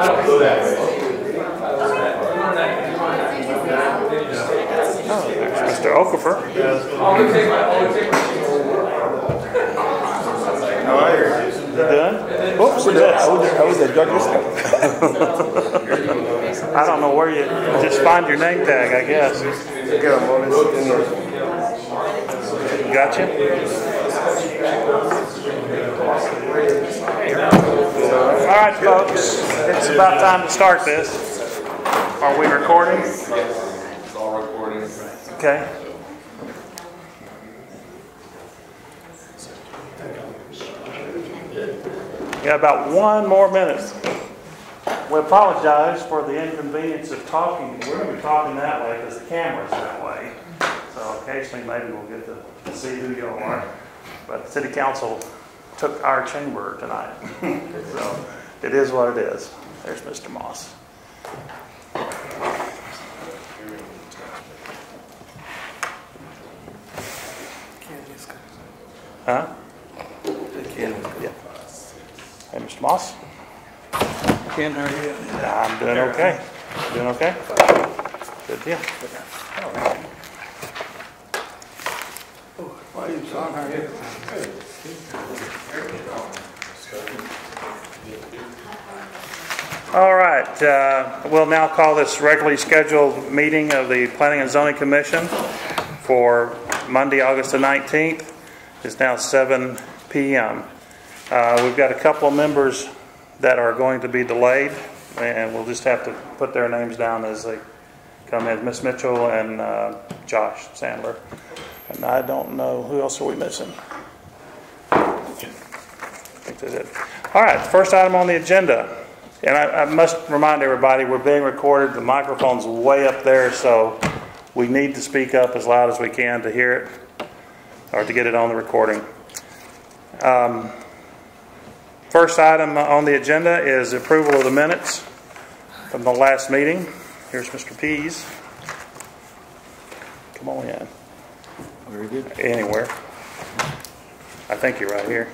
I don't go that way. Mr. Okafor. I'll take my, I'll take my. How are you? Done? I yes. was, I was at Douglas. I don't know where you, just find your name tag, I guess. Good, I'm on this. Gotcha? All right, folks, it's about time to start this. Are we recording? Yes, It's all recording. Okay. We got about one more minute. We apologize for the inconvenience of talking. We're going to be talking that way because the camera's that way. So occasionally maybe we'll get to see who you are. But the city council took our chamber tonight. So it is what it is. There's Mr. Moss. Huh? Yeah. Hey, Mr. Moss? Ken, how are you? I'm doing okay. Doing okay? Good deal. Why are you, son? How are you? All right, uh, we'll now call this regularly scheduled meeting of the Planning and Zoning Commission for Monday, August the 19th. It's now 7 PM. Uh, We've got a couple of members that are going to be delayed, and we'll just have to put their names down as they come in. Miss Mitchell and uh, Josh Sandler. And I don't know, who else are we missing? I think that's it. All right, first item on the agenda. And I, I must remind everybody, we're being recorded. The microphone's way up there, so we need to speak up as loud as we can to hear it or to get it on the recording. Um, first item on the agenda is approval of the minutes from the last meeting. Here's Mr. Pease. Come on in. Very good. Anywhere. I think you're right here.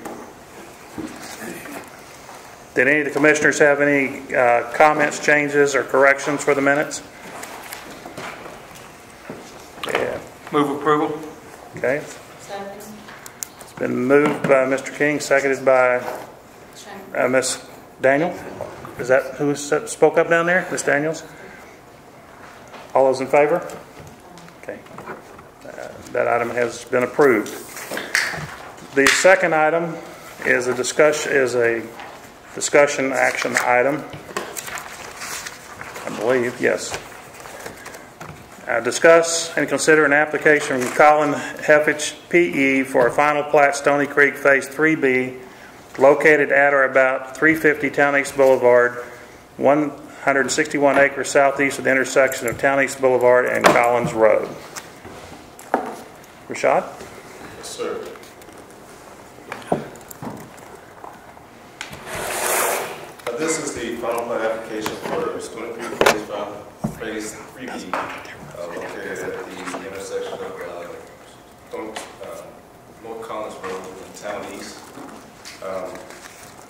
Did any of the commissioners have any uh, comments, changes, or corrections for the minutes? Yeah, Move approval? okay. Second. It's been moved by Mr. King, seconded by Shank. uh, Ms. Daniel. Is that who spoke up down there? Ms. Daniels? All those in favor? Okay. Uh, That item has been approved. The second item is a discussion, is a discussion action item. I believe, yes. Uh, Discuss and consider an application from Colin Heffich, P.E., for a final plat Stony Creek Phase 3B located at or about 350 Town East Boulevard, 161 acres southeast of the intersection of Town East Boulevard and Collins Road. Rashad? Yes, sir. This is the final plat application for Stony Creek Phase Five, Phase Three B, uh, located at the intersection of, uh, uh, North Collins Road and Town East. Um,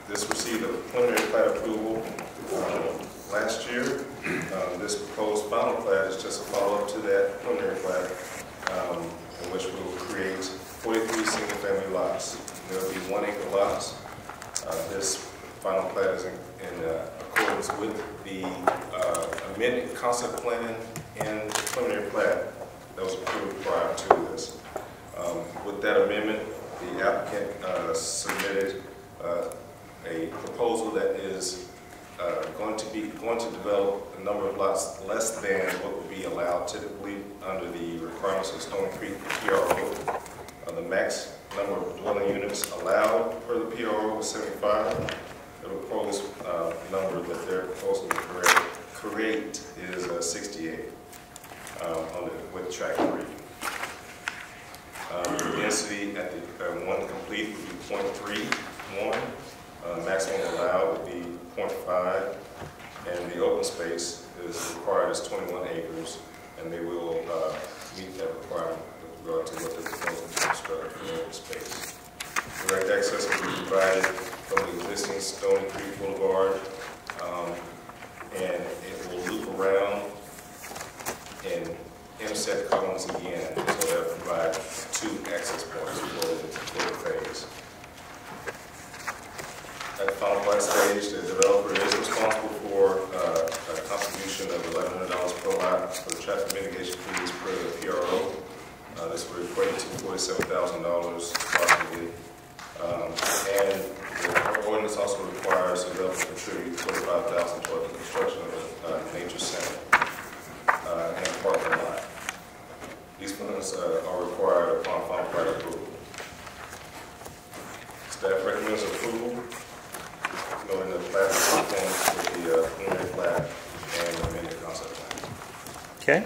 This received a preliminary plat approval, uh, last year. Um, This proposed final plat is just a follow-up to that preliminary plat, um, in which we will create 43 single-family lots. There will be one acre lots. Uh, This final plat is in in, uh, accordance with the uh, amended concept plan and preliminary plat that was approved prior to this. Um, With that amendment, the applicant uh, submitted uh, a proposal that is uh, going to be, going to develop a number of lots less than what would be allowed typically under the requirements of Stony Creek PRO. Uh, The max number of dwelling units allowed per the PRO was 75. The proposed uh, number that they're proposing to create, create is uh, 68 um, on the, with track three. Um, the Density at the, uh, one complete would be .31. Uh, Maximum allowed would be .5, and the open space is required is 21 acres, and they will uh, meet that requirement with regard to what they're proposing to construct in open space. Direct access will be provided from the existing Stony Creek Boulevard, um, and it will loop around and intersect Collins again. So that will provide two access points for the phase. At the final plan stage, the developer is responsible for uh, a contribution of $1,100 per lot for the traffic mitigation fees per the PRO. Uh, this would equate to $47,000 approximately. Um, And the ordinance also requires the developer to contribute forty-five thousand toward the construction of a uh, nature center uh, and parking lot. These funds uh, are required upon final plat approval. Staff recommends approval, noting the plat conforms with the uh, preliminary and amended concept plan. Okay.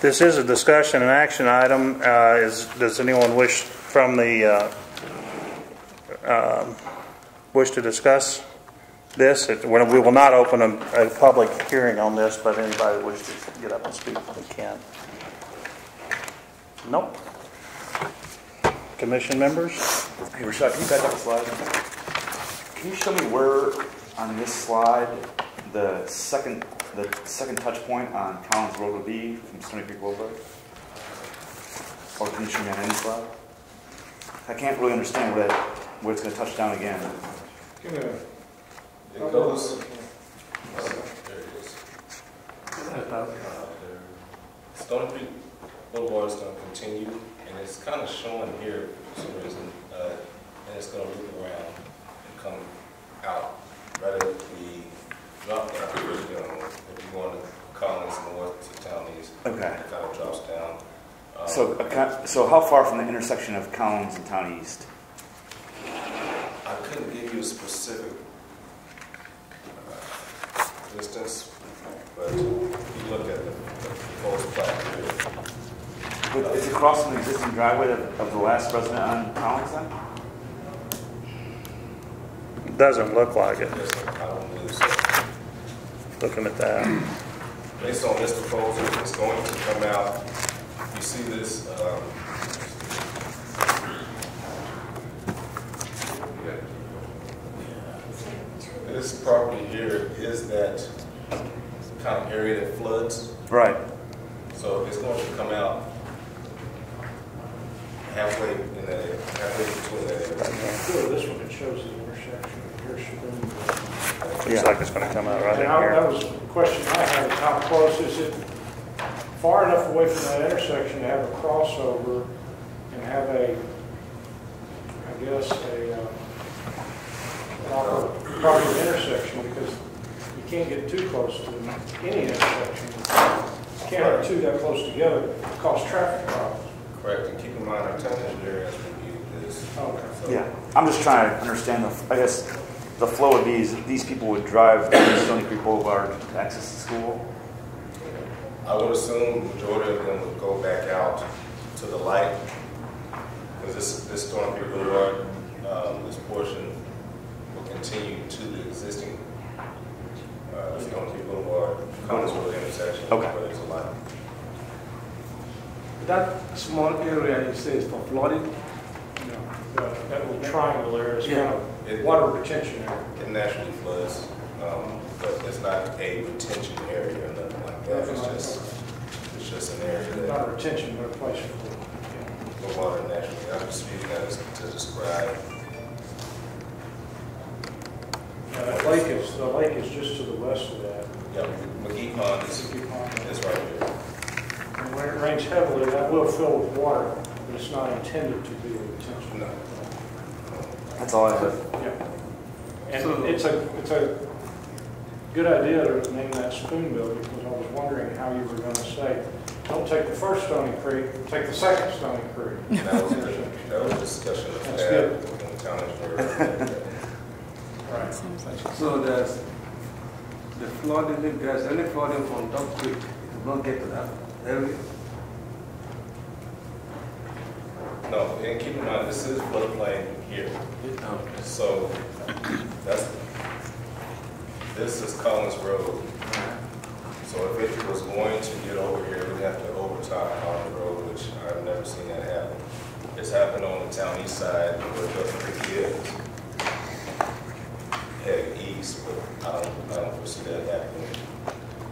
This is a discussion and action item. Uh, Is, does anyone wish from the, uh, um, wish to discuss this? It- We will not open a, a public hearing on this, but anybody that wishes to get up and speak, they can. Nope. Commission members? Hey, Rashad, can you back up a slide? Can you show me where on this slide the second the second touch point on Collins Road would be from Stony Creek Boulevard? Or can you show me on any slide? I can't really understand where that where it's going to touch down again. It goes, there it is. Stony Creek Boulevard is going to continue, and it's kind of showing here for some reason, uh, and it's going to loop around and come out right at the drop down, you know, if you want to Collins north to Town East. Okay. It kind of drops down. Um, So, a co- so how far from the intersection of Collins and Town East? I couldn't give you a specific uh, distance, but if you look at the the proposed plat here, But Is it across from the existing driveway of, of the last resident on Collins then? Doesn't look like it, I don't believe so. looking at that. Based on this proposal, it's going to come out, you see this, um, yeah. This property here is that kind of area that floods, Right. so it's going to come out halfway in that, area, halfway between that area. Sure, this one, it shows the intersection, here's Shaboom. Looks like it's going to come out right in And I- that was a question I had, how close is it far enough away from that intersection to have a crossover and have a, I guess, a, uh, proper, proper intersection, because you can't get too close to any intersection. You Can't have two that close together, cause traffic problems. Correct, and keep in mind, our town engineer has reviewed this. Okay. So- Yeah, I'm just trying to understand the, I guess, the flow would be, is these people would drive down Stony Creek Boulevard to access the school? I would assume the majority of them would go back out to the light, because this, this Stony Creek Boulevard, um, this portion will continue to the existing, uh, Stony Creek Boulevard, Collins Road intersection. Okay. Where there's a light. That small area you say is for flooding? You know, the- That little triangle there is kind It- of water retention area. It naturally floods, um, but it's not a retention area or nothing like that. It's just, it's just an area that Not a retention, but a place for, the water naturally, I'm just using that as- to describe. Yeah, that lake is, the lake is just to the west of that. Yeah, McGee Pond is, Mississippi Pond. is right here. And when it rains heavily, that will fill with water, but it's not intended to be a retention. No. That's all I have. Yeah. So- And it's a, it's a good idea to name that Spoonbill, because I was wondering how you were gonna say, don't take the first Stony Creek, take the second Stony Creek. That was, a- that was a discussion that we That's had good. with the town engineer. Right. So there's, the flooding, if there's any flooding from Duck Creek, it will not get to that area? No, and keep in mind, this is floodplain here, so that's, this is Collins Road. So if it was going to get over here, we'd have to overtop Collins Road, which I've never seen that happen. It's happened on the town east side where Duck Creek is. Heading east, but I don't, I don't foresee that happening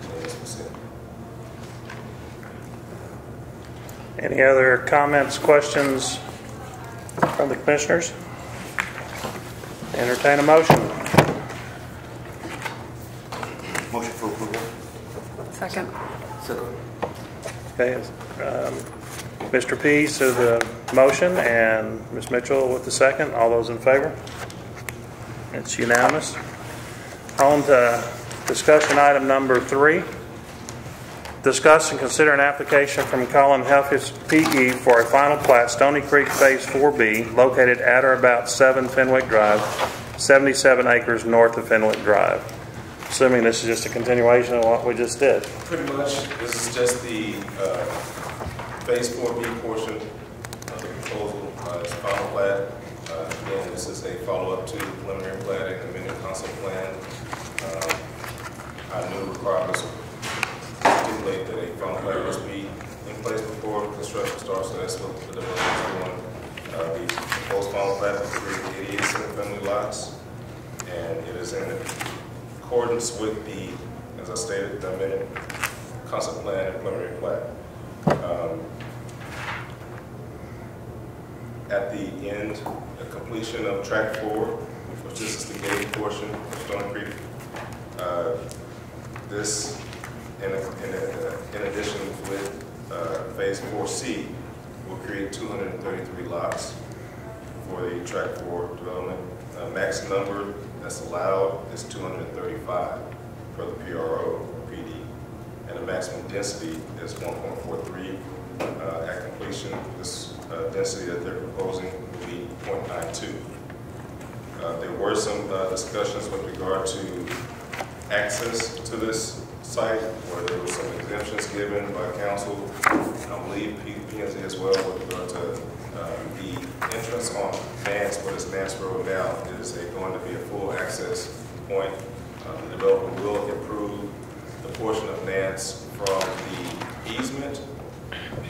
in this vicinity. Any other comments, questions from the commissioners? Entertain a motion. Motion for approval? Second. Okay, um, Mr. Pease to the motion and Ms. Mitchell with the second. All those in favor? It's unanimous. On to discussion item number three. Discuss and consider an application from Colin Helfis PE for a final plat, Stony Creek Phase 4B, located at or about 7 Fenwick Drive, 77 acres north of Fenwick Drive. Assuming this is just a continuation of what we just did. Pretty much, this is just the uh, Phase 4B portion of the proposal, uh, final plat. Uh, Again, this is a follow-up to the preliminary plat and the amended concept plan. Um, Our new requirements stipulate that a final plat must be in place before construction starts, so that's what the developer is doing. Uh, The proposed final plat will create 88 single-family lots, and it is in accordance with the, as I stated, the amended concept plan and preliminary plat. Um, At the end, the completion of track four, which is the gate portion of Stony Creek, uh, this, in, in, in addition with uh, phase four C, will create 233 lots for the track four development. Uh, Max number that's allowed is 235 for the PRO or PD, and the maximum density is 1.43. Uh, At completion, this uh, density that they're proposing will be 0.92. Uh, There were some uh, discussions with regard to access to this site, where there were some exemptions given by council, I believe P and as well, with regard to um, the entrance on Nance, what is Nance Road now, is a- going to be a full access point. Uh, The developer will improve the portion of Nance from the easement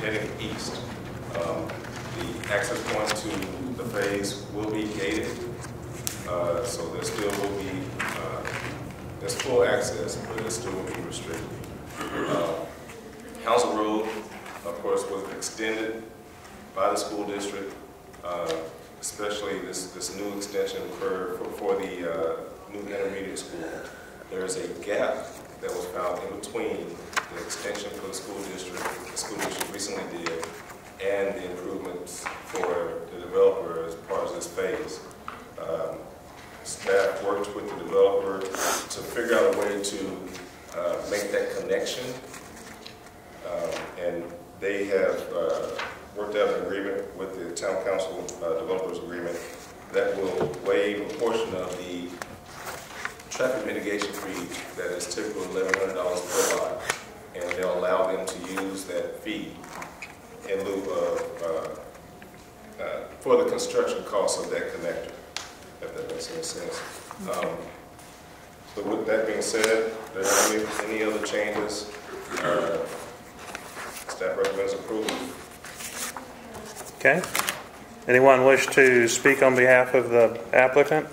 heading east. Um, The access point to the phase will be gated, uh, so there still will be, uh, there's full access, but it still will be restricted. Uh, Council Road, of course, was extended by the school district, uh, especially this, this new extension for, for- the uh, new intermediate school. There is a gap that was found in between the extension for the school district, the school district recently did, and the improvements for the developer as part of this phase. Um, Staff worked with the developer to figure out a way to uh, make that connection. Um, And they have uh, worked out an agreement with the town council uh, developers agreement that will waive a portion of the traffic mitigation fee that is hundred dollars per lot. And they'll allow them to use that fee in lieu of, uh, uh, for the construction cost of that connector, if that makes any sense. Um, So with that being said, there are any, any other changes? Uh, Staff recommends approval. Okay. Anyone wish to speak on behalf of the applicant?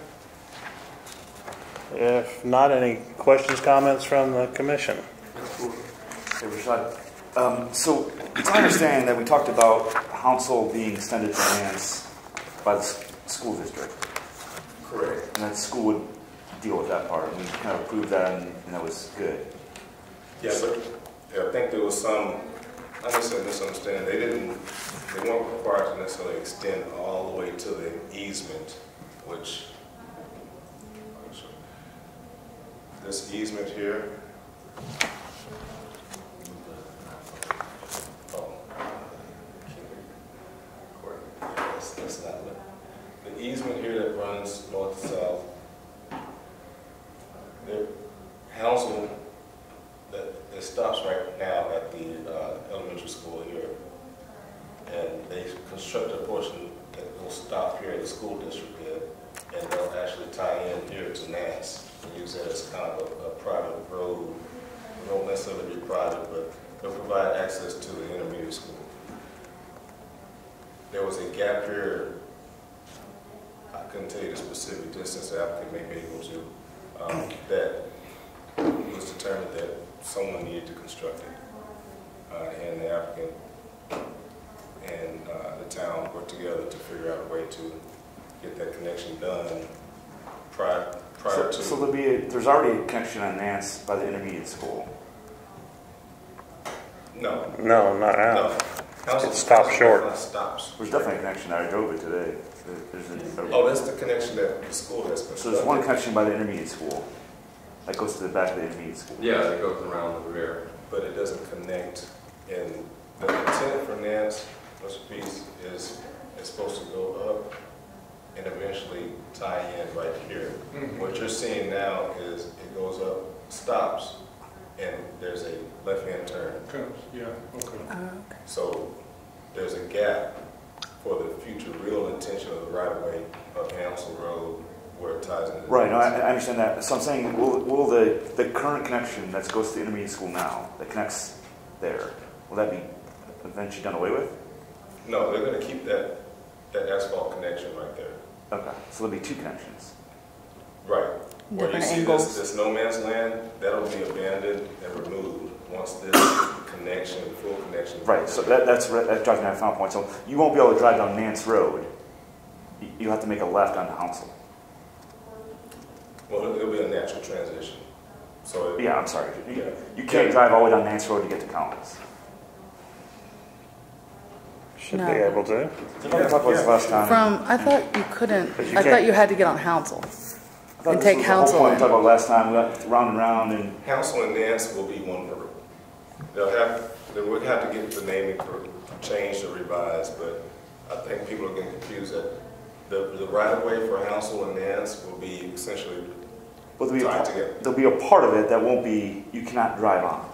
If not, any questions, comments from the commission? Hey, Rashad. Um, So it's my understanding that we talked about council being extended to Nance by the school district. Correct. And that school would deal with that part. And we kind of approved that and and that was good. Yeah, but yeah, I think there was some, I misunderstanding. They didn't, they weren't required to necessarily extend all the way to the easement, which, this easement here. Oh. Not, it. the easement here that runs north to south. The council that, it stops right now at the uh, elementary school here. And they construct a portion that will stop here at the school district and they'll actually tie in here to Nance and use that as kind of a, a private road. It won't necessarily be private, but they'll provide access to the intermediate school. There was a gap here, I couldn't tell you the specific distance the applicant may be able to, um, that it was determined that someone needed to construct it. Uh, and the applicant and, uh, the town worked together to figure out a way to get that connection done prior to. So there'll be, a- there's already a connection on Nance by the intermediate school. No, No, not no. Out. Council- It stops short. Stops. There's definitely a connection, I drove it today. There's a- Oh, that's the connection that the school has. So there's one connection by the intermediate school that goes to the back of the intermediate school. Yeah, it goes around the rear. But it doesn't connect, and the intent for Nance, West Piece, is, is supposed to go up and eventually tie in right here. Mm-hmm. What you're seeing now is it goes up, stops, and there's a left-hand turn. Comes, yeah, oh, okay. So there's a gap for the future real intention of the right-of-way of Hansel Road where it ties into. Right, no, I, I understand that. So I'm saying, will, will the, the current connection that goes to the intermediate school now, that connects there, will that be eventually done away with? No, they're gonna keep that, that asphalt connection right there. Okay, so there'll be two connections. Right. Where you Different see this, angles. this no man's land, that'll be abandoned and removed once this connection, full connection. Right, so that, that's, right- that drives me to my final point. So you won't be able to drive down Nance Road. You- You'll have to make a left onto Hounsel. Well, it'll- it'll be a natural transition. So, it- Yeah, I'm sorry. You, Yeah. you can't drive all the way down Nance Road to get to Collins. Should No. be able to. We talked last time. From, I thought you couldn't, you I thought can't- you had to get on Hounsel. I thought and this take was the whole Hounsel point talked about last time, we went round and round and, Hansel and Nance will be one road. They'll have, they would have to get the naming cor- changed or revised, but I think people are getting confused that the, the right of way for Hansel and Nance will be essentially well, there'll be, a tied part- together. there'll be a part of it that won't be, you cannot drive on.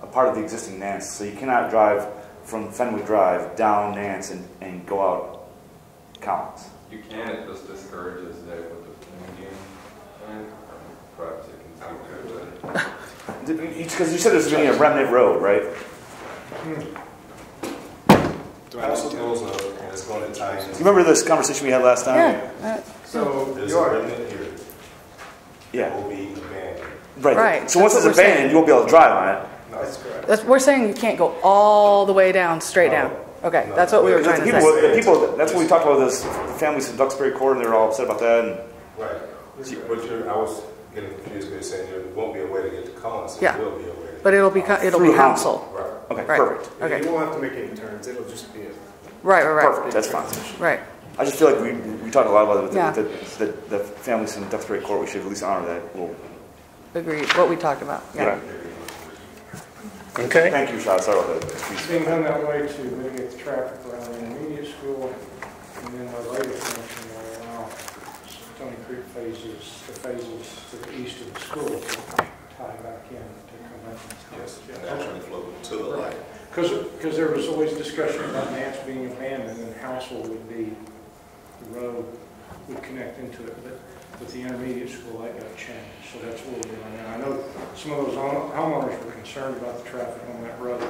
A part of the existing Nance, so you cannot drive from Fenwick Drive down Nance and, and go out Collins. You can, it just discourages that with the median, and perhaps it can see good. Because you said there's going to be a remnant road, right? Hansel goes up and it's going to tie in. Do you remember this conversation we had last time? Yeah, uh, So There's a your, remnant here that Yeah, will be abandoned. right. Right, So once that's it's what we're abandoned, saying. you won't be able to drive on it. That's correct. that's, we're saying you can't go all the way down, straight No. down. Okay, that's what we were Because trying the to people, say. the people, that's what we talked about this, the families in Duxbury Court, and they were all upset about that. And Right. But you're, I was getting confused because you're saying there won't be a way to get to Collins. Yeah. There will be a way. But it'll be, co- it'll be Through Hounsel. Hounsel. Right. Okay, Right. perfect. Okay, you won't have to make any turns, it'll just be a. right, right, right, Perfect, that's fine. right. I just feel like we, we talked a lot about it with Yeah. the, the, the, the families from Duxbury Court, we should at least honor that. Well, Agreed, what we talked about, yeah. Okay, thank you, Shad, sorry about that. It's being done that way to mitigate the traffic around the intermediate school, and then the later connection will uh, allow Stony Creek phases, the phases to the east of the school to tie back in to. Yes, naturally flow to the light. Because, there was always discussion about Nance being abandoned and Housel would be, the road would connect into it, but with the intermediate school, that got changed, so that's what we're doing now. I know some of those homeowners were concerned about the traffic on that road,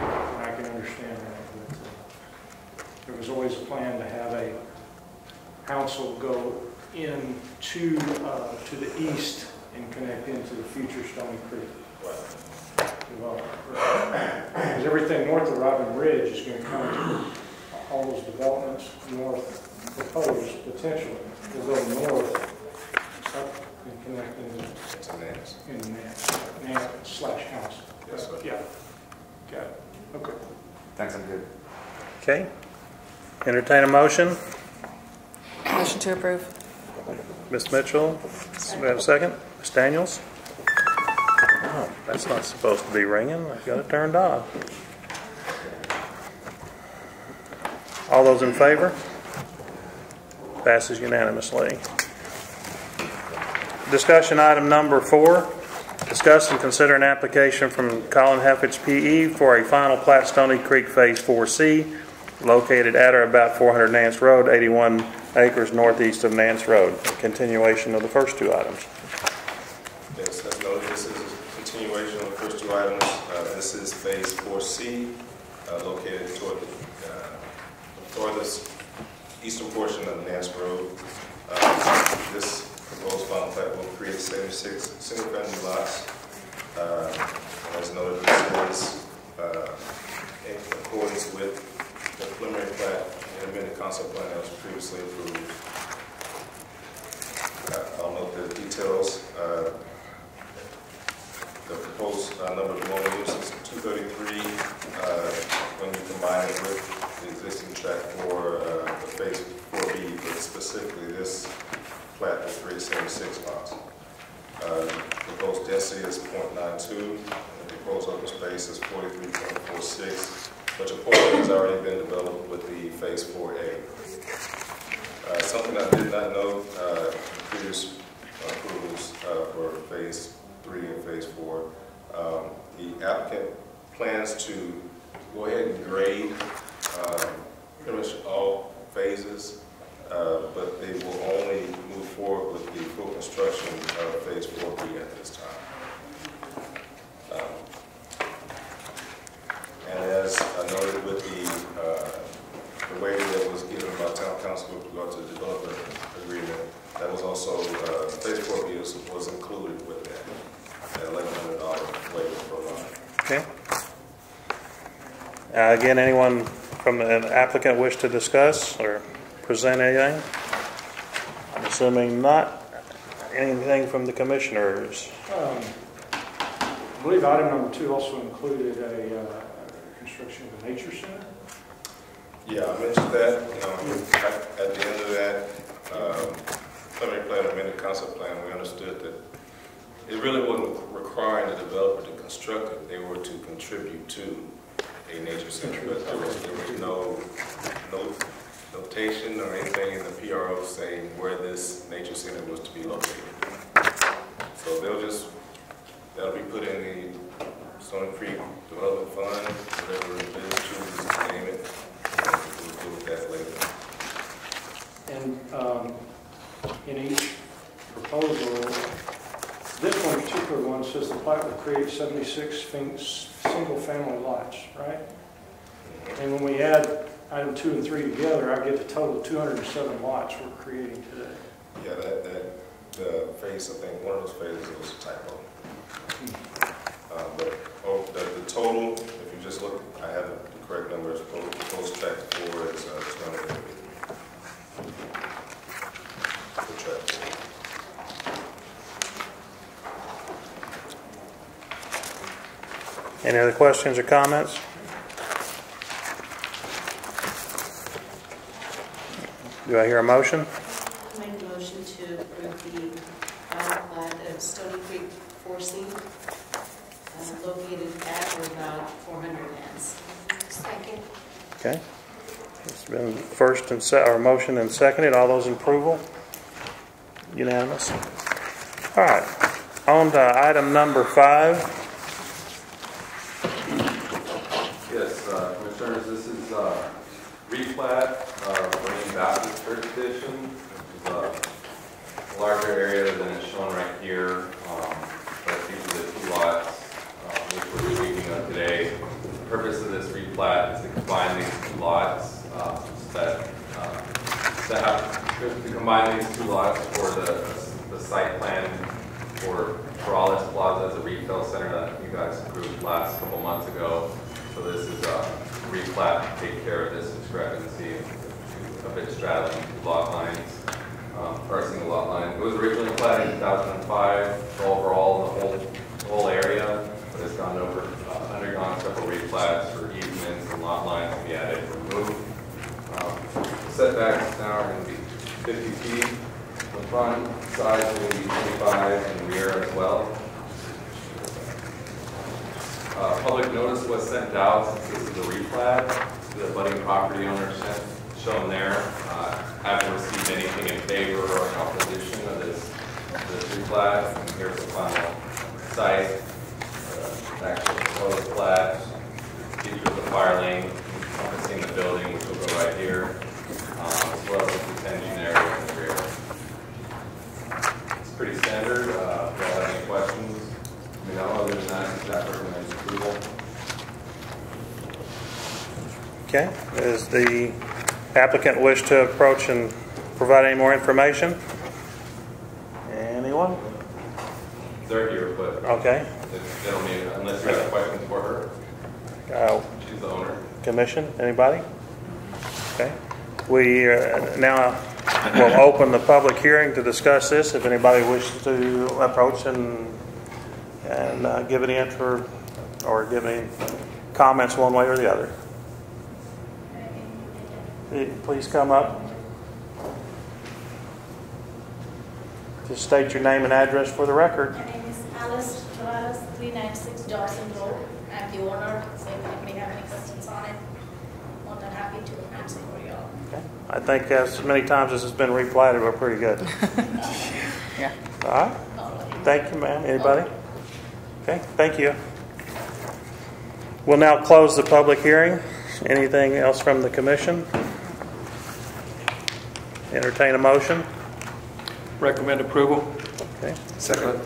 and I can understand that, but uh, there was always a plan to have a Housel go in to, uh, to the east and connect into the future Stony Creek development. Because everything north of Robin Ridge is going to come to all those developments north proposed potentially will go north up and connect into, It's a Nance. into Nance, Nance slash house. Yes, sir. Yeah, got it, okay. Thanks, I'm good. okay. Entertain a motion. Motion to approve. Ms. Mitchell, do we have a second? Daniels? Oh, that's not supposed to be ringing. I've got it turned off. All those in favor? Passes unanimously. Discussion item number four. Discuss and consider an application from Colin Heffitz PE for a final plat Stony Creek Phase 4C located at or about 400 Nance Road, 81 acres northeast of Nance Road. Continuation of the first two items. Yes, as noted, this is a continuation the items. Uh, This is Phase 4C, uh, located toward the uh, farthest eastern portion of Nance Road. Uh, This proposed final plat will create 76 single-family lots. Uh, As noted, this is in accordance with the preliminary plat and amended concept plan that was previously approved. I'll note that proposed uh, number of dwelling units, two thirty-three, uh, when you combine it with the existing track for, uh, the phase four B, but specifically this plat is three seventy-six lots. Uh, Proposed density is 0.92. the proposed open space is forty-three point four six, but your portion has already been developed with the phase four A. Uh, Something I did not know, uh, previous approvals uh, for phase three and phase four, um, the applicant plans to go ahead and grade um, pretty much all phases, uh, but they will only move forward with the full construction of phase four B at this time. Um, And as I noted with the, uh, the waiver that was given by town council with regard to the developer agreement, that was also, uh, phase four B was, was included with at eleven hundred dollar waiver per lot. Okay. Uh, Again, anyone from the applicant wish to discuss or present anything? I'm assuming not. Anything from the commissioners? Um, I believe item number two also included a uh, construction of a nature center. Yeah, I mentioned that, you know, at, at the end of that, um, preliminary plan, amended concept plan, we understood that it really wasn't requiring the developer to construct it, they were to contribute to a nature center, but there was, there was no, no notation or anything in the PRO saying where this nature center was to be located. So they'll just, that'll be put in the Stony Creek Development Fund, whatever it is, chooses to name it, and we'll deal with that later. And um, in each says the plat will create 76 single-family lots, right? And when we add item two and three together, I get the total of 207 lots we're creating today. Yeah, that, that the phase, I think one of those phases was a typo. Um, but oh, the, the, total, if you just look, I have the correct numbers. Post check for it's uh, 250. Any other questions or comments? Do I hear a motion? I Make a motion to approve the final plat of Stony Creek 4C, uh, located at or about 400 Nance. Second. Okay. It's been first and se, or motion and seconded. All those in approval? Unanimous. All right. On to item number five. Yes, uh, Commissioners, this is uh, replat of Marine Baptist Church Edition, which is a larger area than is shown right here. Um, But these are the two lots uh, which we're speaking of today. The purpose of this replat is to combine these two lots, uh, that, uh, to have, to combine these two lots for the, the site plan for Corrales Plaza as a retail center that you guys approved last couple months ago. So this is a replat to take care of this discrepancy of it straddling lot lines, um, or a single lot line. It was originally platted in 2005 overall, the whole, whole area, but it's gone over, uh, undergone several replats for easements and lot lines to be added and removed. Um, Setbacks now are going to be 50 feet the front, sides will be 25, and rear as well. Uh, Public notice was sent out since this is a replat, to the budding property owners sent- shown there. Uh, Haven't received anything in favor or opposition of this, this replat. And here's the final site, uh, actual proposed plat. Features the fire lane encompassing the building, which will go right here, um, as well as the detention area in the rear. It's pretty standard. Uh, If you have any questions, I mean, other than that, staff recommends approval. Okay. Does the applicant wish to approach and provide any more information? Anyone? They're here, but Okay. they don't need, unless you have questions for her, Uh, she's the owner. Commission, anybody? Okay. We uh, now will open the public hearing to discuss this. If anybody wishes to approach and and uh, give any answer or give any comments one way or the other. Please come up. Just state your name and address for the record. My name is Alice Tavares, 396 Dawson Road. I'm the owner, so if anybody have any questions on it, more than happy to answer for y'all. Okay. I think as many times as it's been replatted, we're pretty good. Yeah. All right. All right. Thank you, ma'am. Anybody? Okay, thank you. We'll now close the public hearing. Anything else from the commission? Entertain a motion? Recommend approval. Okay. Second.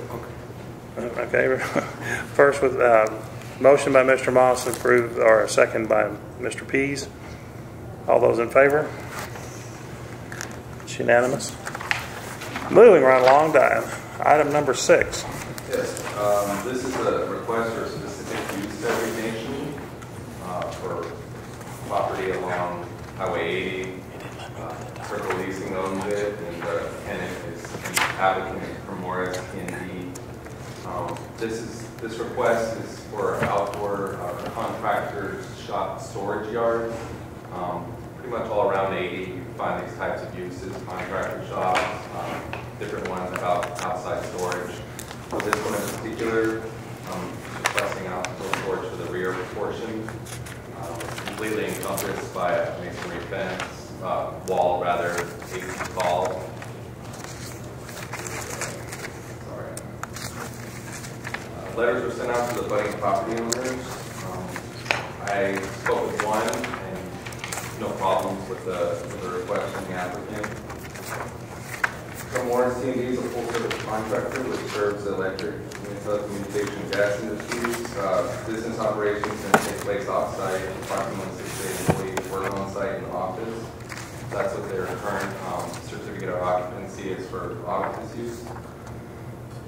Okay. First with, uh, motion by Mr. Moss, approved, or a second by Mr. Pease. All those in favor? It's unanimous. Moving right along to item number six. Yes, um, this is a request for specific use designation, uh, for property along Highway 80. Uh, Circle Leasing owns it, and the tenant is applicant from Morris P&D. Um, This is, this request is for outdoor uh, contractors shop storage yard. Um, Pretty much all around 80, you find these types of uses, contractor shops, um, different ones about outside storage. For this one in particular, um, requesting outdoor storage for the rear portion, um, completely encompassed by a masonry fence, uh, wall rather, eight feet tall. Sorry. Uh, Letters were sent out to the budding property owners. Um, I spoke with one, and no problems with the, with the request from the applicant. Morris C&D is a full-service contractor which serves the electric and telecommunication gas industries. Uh, Business operations can take place off-site, approximately six days employees work on-site in the office. That's what their current um, certificate of occupancy is for office use.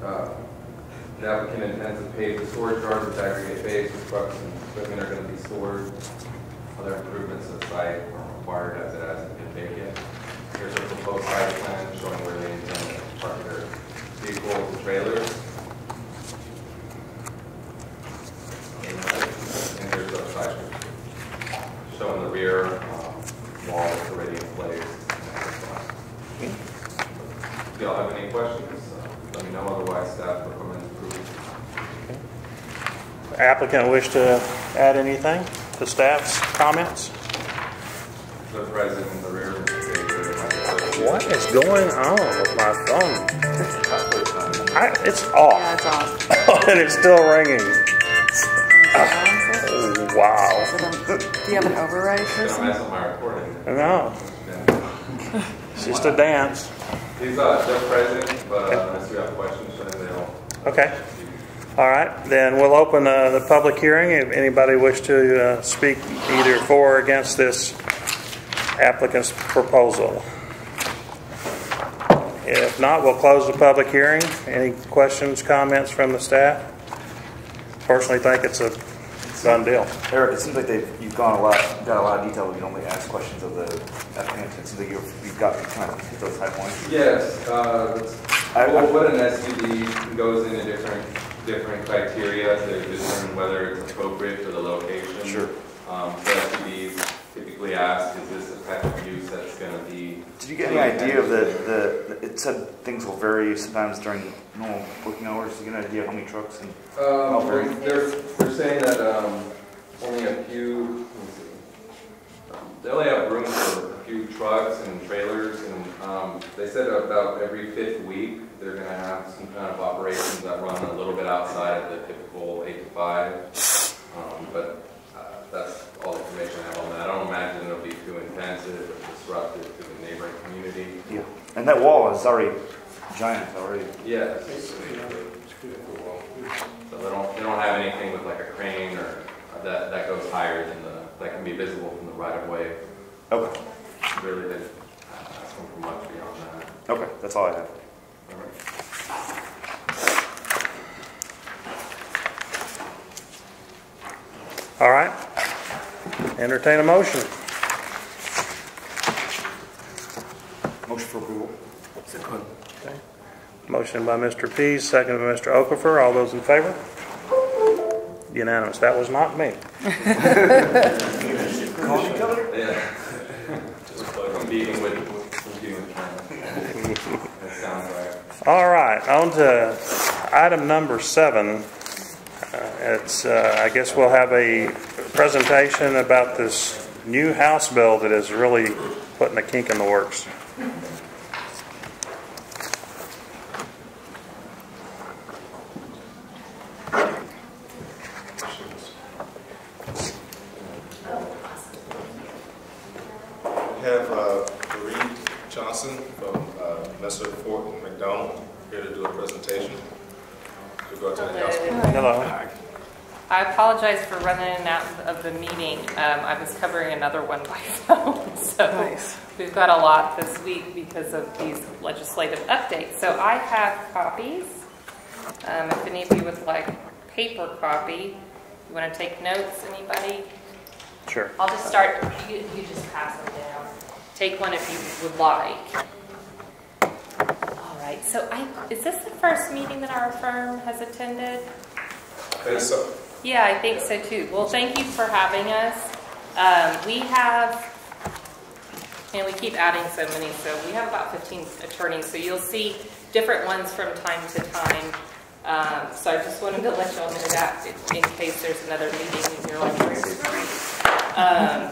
Uh, The applicant intends to pay the storage yard with aggregate where trucks and equipment are going to be stored. Other improvements to the site are required as it hasn't been vacant. Here's a proposed site plan showing where they intend to park their vehicles and trailers. And here's the site showing the rear um, wall that's already in place. Do y'all have any questions? Uh, Let me know, otherwise staff recommends approval. Applicant wish to add anything to staff's comments? The president in the rear. What is going on with my phone? I, it's off. Yeah, it's off. and it's still ringing. Wow. Is it Do you have an override Don't person? mess up my recording. No, it's just a dance. He's uh, the president, but uh, unless you have questions for him, they'll. Okay. All right, then we'll open uh, the public hearing. If anybody wish to uh, speak either for or against this applicant's proposal. If not, we'll close the public hearing. Any questions, comments from the staff? Personally think it's a done deal. Eric, it seems like they've, you've gone a lot, got a lot of detail, but you normally ask questions of the applicant, it seems like you've, you've got, kind of hit those high points. Yes, uh, it's- I- I- what an SUP goes into different, different criteria to determine whether it's appropriate for the location. Sure. Um, so SUPs typically ask, is this the type of use that's gonna be? Did you get any idea of the, the, it said things will vary sometimes during normal working hours, you get an idea of how many trucks and? Um, very- they're, they're saying that, um, only a few, let me see. Um, They only have room for a few trucks and trailers, and, um, they said about every fifth week, they're gonna have some kind of operations that run a little bit outside of the typical eight to five. Um, but, uh, that's all the information I have on that. I don't imagine it'll be too intensive or disruptive to the neighboring community. Yeah, and that wall is already giant already. Yes. So they don't, they don't have anything with like a crane or that, that goes higher than the, that can be visible from the right of way. Okay, Really didn't ask them for much beyond that. okay, that's all I have. All right. All right. Entertain a motion. Motion for approval. Second. Motion by Mr. Pease, second by Mr. Okafor. All those in favor? Unanimous. That was not me. All right, on to item number seven. Uh, It's, uh, I guess we'll have a presentation about this new House bill that is really putting a kink in the works. We have uh, Reed Johnson from uh, Messer Fort McDonald here to do a presentation. We'll go to the House. Hello. I apologize for running in and out of the meeting. Um, I was covering another one by phone, so Nice. we've got a lot this week because of these legislative updates. So I have copies. Um, if any of you would like paper copy, you want to take notes, anybody? Sure. I'll just start, you, you just pass them down. Take one if you would like. All right, so I, is this the first meeting that our firm has attended? And so, Yeah, I think so too. Well, thank you for having us. Um, we have, and we keep adding so many, so we have about 15 attorneys, so you'll see different ones from time to time. Um, so I just wanted to let y'all know that in- case there's another meeting you're um,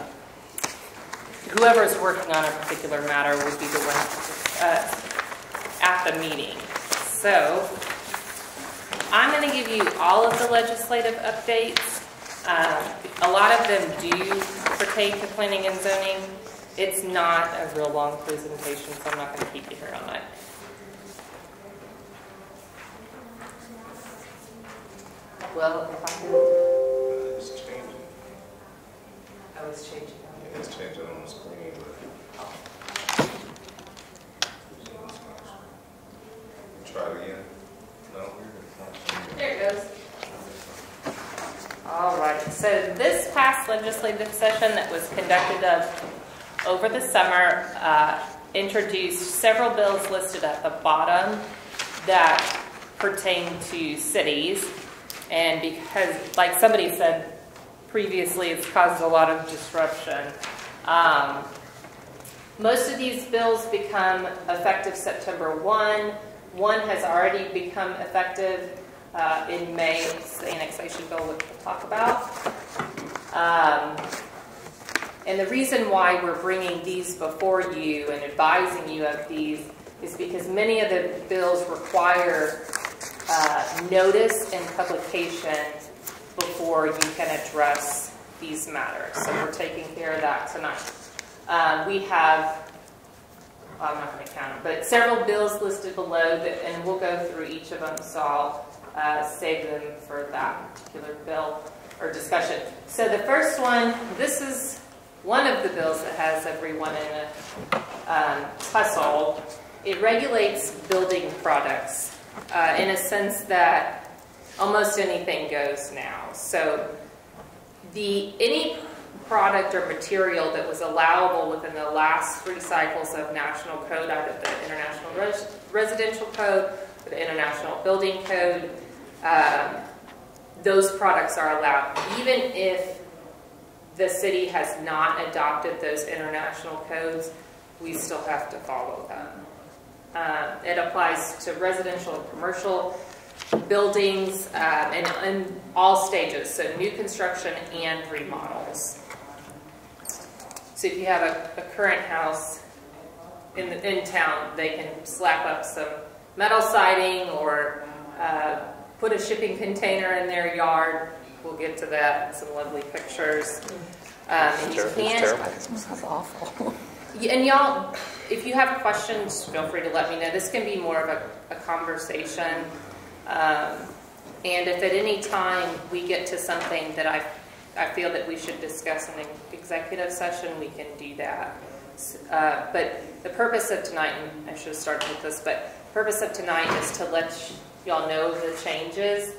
Whoever is working on a particular matter would be the one uh, at the meeting. So, I'm going to give you all of the legislative updates. Um, A lot of them do pertain to planning and zoning. It's not a real long presentation, so I'm not going to keep you here all night. Well, if I could, it's changing. I was changing. It's changing on the screen, but. Try it again. No? There it goes. All right, so this past legislative session that was conducted of, over the summer uh, introduced several bills listed at the bottom that pertain to cities. And because, like somebody said previously, it's caused a lot of disruption. Um, most of these bills become effective September 1. One has already become effective uh, in May, it's the annexation bill which we'll talk about. Um, And the reason why we're bringing these before you and advising you of these is because many of the bills require uh, notice and publication before you can address these matters. So we're taking care of that tonight. Um, We have I'm not going to count them, but several bills listed below, that, and we'll go through each of them, so I'll uh, save them for that particular bill or discussion. So the first one, this is one of the bills that has everyone in a um, tussle. It regulates building products uh, in a sense that almost anything goes now. So the any product or material that was allowable within the last three cycles of national code, either the International Res- Residential Code or the International Building Code, um, those products are allowed, even if the city has not adopted those international codes, we still have to follow them. Uh, it applies to residential and commercial buildings um, and in all stages, so new construction and remodels. So if you have a, a current house in, the, in town, they can slap up some metal siding or uh, put a shipping container in their yard. We'll get to that, some lovely pictures. Um, and you can, That's awful. And y'all, if you have questions, feel free to let me know. This can be more of a, a conversation. Um, and if at any time we get to something that I, I feel that we should discuss in an executive session, we can do that. Uh, but the purpose of tonight, and I should have started with this, but purpose of tonight is to let y'all know the changes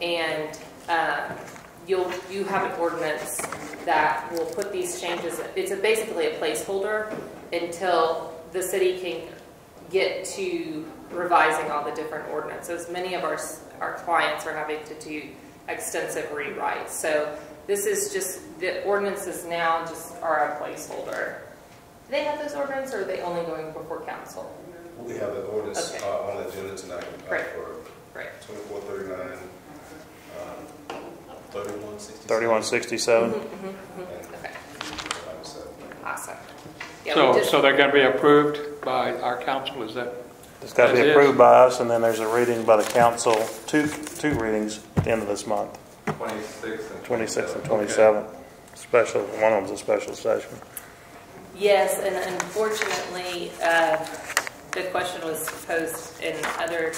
and um, you'll, you have an ordinance that will put these changes, it's a, basically a placeholder until the city can get to revising all the different ordinances. Many of our, our clients are having to do extensive rewrites. So this is just, the ordinances now just are a placeholder. Do they have those ordinances or are they only going before council? We have the ordinance Okay. uh, on the agenda tonight uh, Great. for Great. twenty-four thirty-nine, um, thirty-one sixty-seven. 3167. Mhm, mhm, mhm. Okay, awesome. Yeah, So, just- so they're going to be approved by our council, is that? It's got to As be is. approved by us, and then there's a reading by the council, two, two readings at the end of this month, 26 and 26 and 27. 27. Special, one of them's a special session. Yes, and unfortunately, uh, the question was posed in other,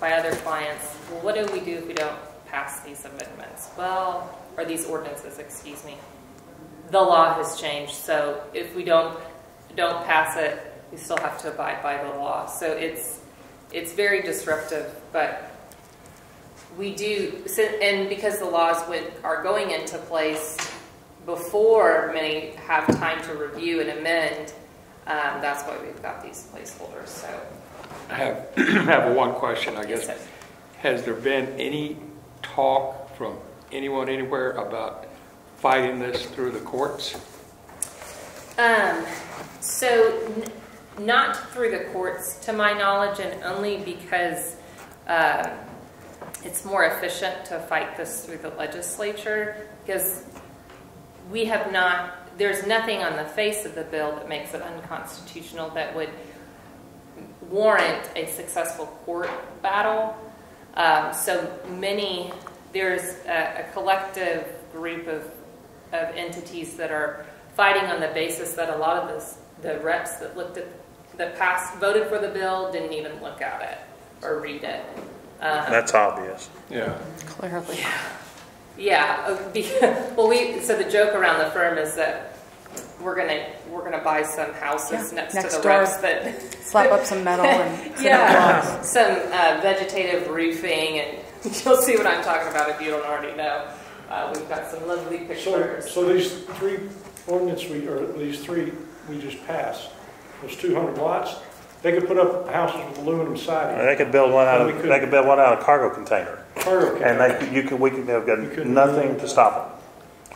by other clients, well, what do we do if we don't pass these amendments? Well, or these ordinances, excuse me. The law has changed, so if we don't, don't pass it, we still have to abide by the law. So it's, it's very disruptive, but we do, and because the laws went, are going into place before many have time to review and amend, um, that's why we've got these placeholders, so. I have, have one question, I guess. sir. Has there been any talk from anyone anywhere about fighting this through the courts? Um, so, n- not through the courts, to my knowledge, and only because um, it's more efficient to fight this through the legislature, because we have not, there's nothing on the face of the bill that makes it unconstitutional that would warrant a successful court battle. Um, so many, there's a, a collective group of, of entities that are fighting on the basis that a lot of this, the reps that looked at, that passed, voted for the bill, didn't even look at it or read it. Um, That's obvious. Yeah. Clearly. yeah, uh, well, we, so the joke around the firm is that we're gonna, we're gonna buy some houses Yeah, next, next to the door. reps that. Slap up some metal and Yeah, some uh, vegetative roofing, and you'll see what I'm talking about if you don't already know. Uh, we've got some lovely So, pictures. so these three ordinance we, or these three we just passed, those 200 lots, they could put up houses with aluminum siding. They could build one out of, they could build one out of a cargo container, Cargo and they, container. could- you could, we could, they've got couldn't nothing do to stop them.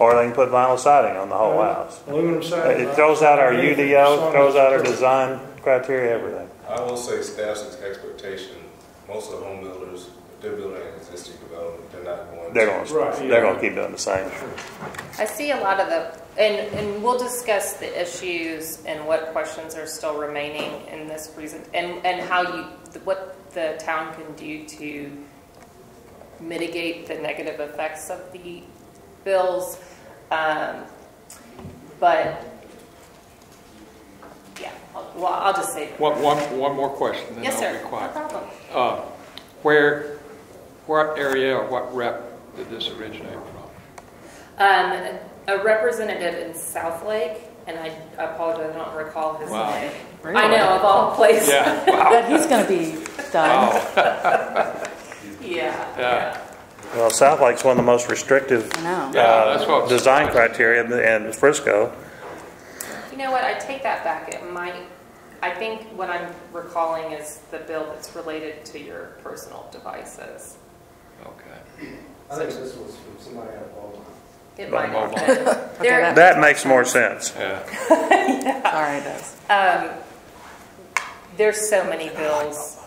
Or they can put vinyl siding on the whole Uh, house. Aluminum siding. It throws out our Anything UDO, throws out our design criteria, everything. I will say staff's expectation, most of the home builders, if they're building an existing development, they're not going to. They're gonna, Right, they're yeah. gonna keep doing the same. I see a lot of the, and, and we'll discuss the issues and what questions are still remaining in this present, and, and how you, what the town can do to mitigate the negative effects of the bills. Um, but, yeah, I'll- well, I'll just say. One, one, one more question, then Yes, I'll sir, be no problem. Uh, Where, what area or what rep did this originate from? Um, a representative in Southlake, and I apologize, I don't recall his Wow. name. Really? I know, of all places. Yeah, wow, But he's going to be done. wow, Yeah, Yeah. Well, Southlake's one of the most restrictive I. Yeah, uh, that's what- design criteria in in Frisco. You know what, I take that back, it might, I think what I'm recalling is the bill that's related to your personal devices. Okay. I think this was from somebody at Walmart. It might have Okay, There, that- That makes more sense. Yeah, Sorry, it does. um, there's so many bills,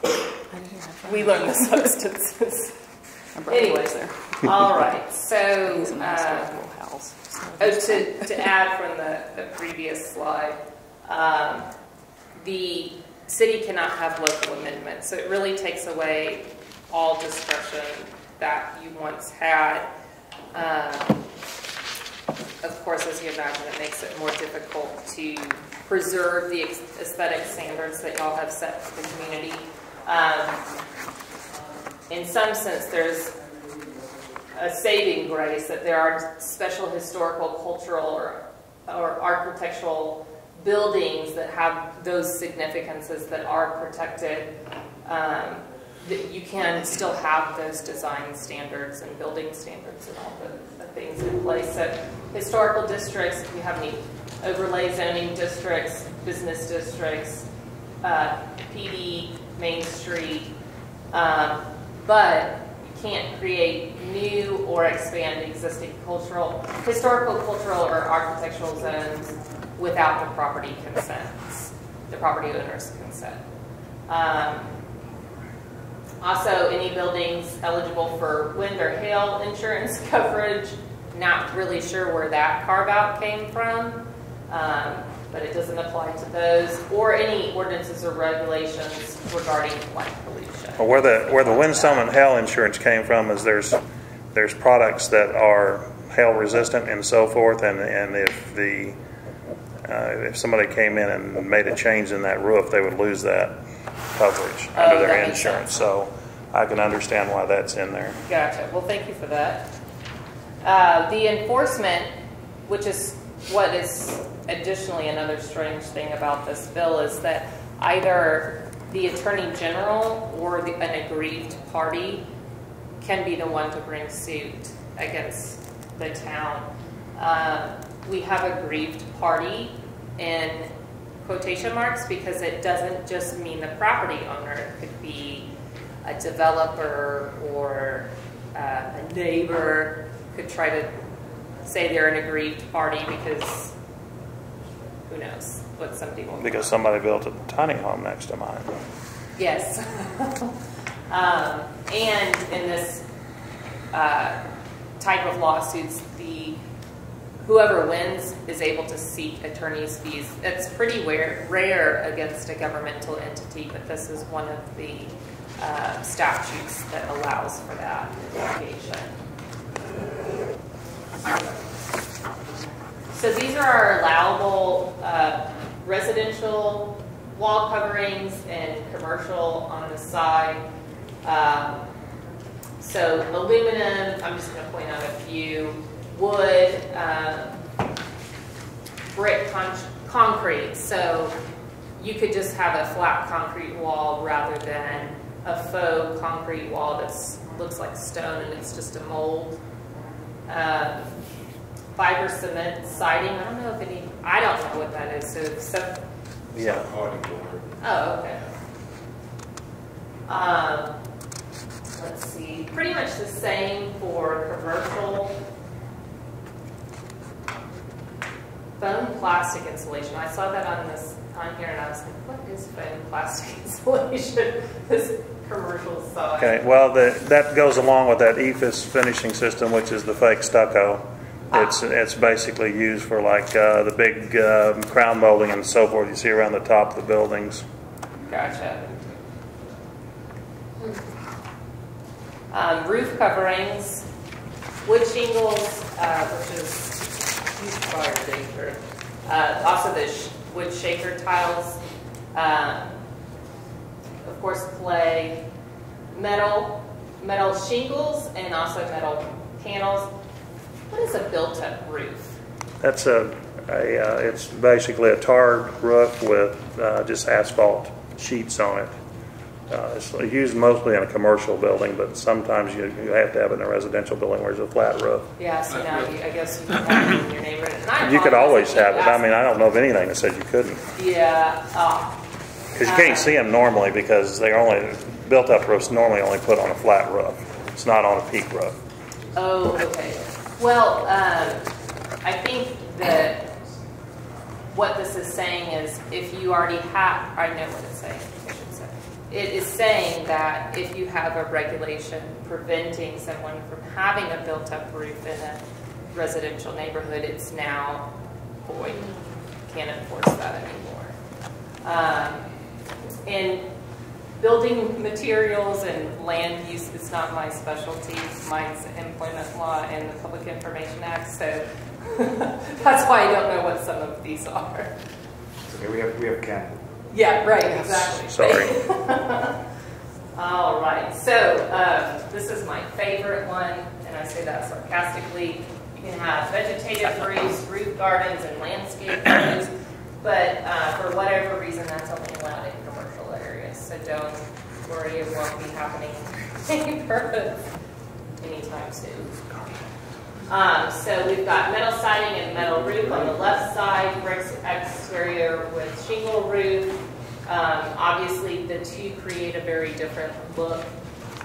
we learn the substances. My brother Anyway, lives there. all right, so, He's a nice uh, little house. Oh, to, to add from the, the previous slide, um, the city cannot have local amendments, so it really takes away all discretion that you once had. Um, Of course, as you imagine, it makes it more difficult to preserve the aesthetic standards that y'all have set for the community. Um, In some sense, there's a saving grace that there are special historical, cultural, or, or architectural buildings that have those significances that are protected. Um, that you can still have those design standards and building standards and all the, the things in place. So historical districts, if you have any overlay zoning districts, business districts, uh, PD, Main Street, um, but you can't create new or expand existing cultural, historical, cultural, or architectural zones without the property consents, the property owner's consent. Um, also, any buildings eligible for wind or hail insurance coverage, not really sure where that carve out came from, um, but it doesn't apply to those, or any ordinances or regulations regarding light pollution. Well, Where the, where the windstorm and hail insurance came from is there's, there's products that are hail resistant and so forth, and, and if the, uh, if somebody came in and made a change in that roof, they would lose that coverage Oh, under their insurance. So I can understand why that's in there. Gotcha. Well, thank you for that. Uh, the enforcement, which is what is additionally another strange thing about this bill, is that either the attorney general or the, an aggrieved party can be the one to bring suit against the town. Um, we have a grieved party in quotation marks because it doesn't just mean the property owner. It could be a developer or uh, a neighbor could try to say they're an aggrieved party because who knows what somebody will. Because somebody built a tiny home next to mine. Yes. um, and in this uh, type of lawsuits, the whoever wins is able to seek attorney's fees. It's pretty rare, rare against a governmental entity, but this is one of the uh, statutes that allows for that litigation. So these are our allowable uh, residential wall coverings and commercial on the side. Um, So aluminum, I'm just going to point out a few, wood, um, brick con- concrete. So you could just have a flat concrete wall rather than a faux concrete wall that looks like stone and it's just a mold. Um, fiber cement siding. I don't know if any. I don't know what that is. So, so Yeah. Hardie board. oh, okay. Um, let's see. Pretty much the same for commercial. Foam plastic insulation. I saw that on this on here, and I was like, "What is foam plastic insulation?" this commercial side. Okay, well, the, that goes along with that EIFS finishing system, which is the fake stucco. It's, it's basically used for like uh, the big um, crown molding and so forth you see around the top of the buildings. Gotcha. Um, roof coverings, wood shingles, uh, which is Uh, also the sh- wood shaker tiles, um, of course clay, metal, metal shingles, and also metal panels. What is a built-up roof? That's a, a uh, it's basically a tarred roof with uh, just asphalt sheets on it. Uh, It's used mostly in a commercial building, but sometimes you, you have to have it in a residential building where there's a flat roof. Yeah, so now you, I guess you can have it in your neighborhood. And I You could always have it. I mean, I don't know of anything that says you couldn't. Yeah, oh, Because you can't see them normally because they're only, built-up roofs normally only put on a flat roof. It's not on a peak roof. Oh, okay. Well, um, I think that what this is saying is if you already have, I know what it's saying, I should say. It is saying that if you have a regulation preventing someone from having a built-up roof in a residential neighborhood, it's now void. Can't enforce that anymore. Um, and building materials and land use is not my specialty. Mine's employment law and the Public Information Act, so that's why I don't know what some of these are. Okay, we have, we have Ken. Yeah, right, exactly. Sorry. All right, so um, this is my favorite one, and I say that sarcastically. You can have vegetative roofs, roof gardens, and landscape roofs, but uh, for whatever reason, that's only allowed in commercial areas. So don't worry, it won't be happening in neighborhoods anytime soon. Um, so we've got metal siding and metal roof on the left side, bricks exterior with shingle roof, Um, obviously, the two create a very different look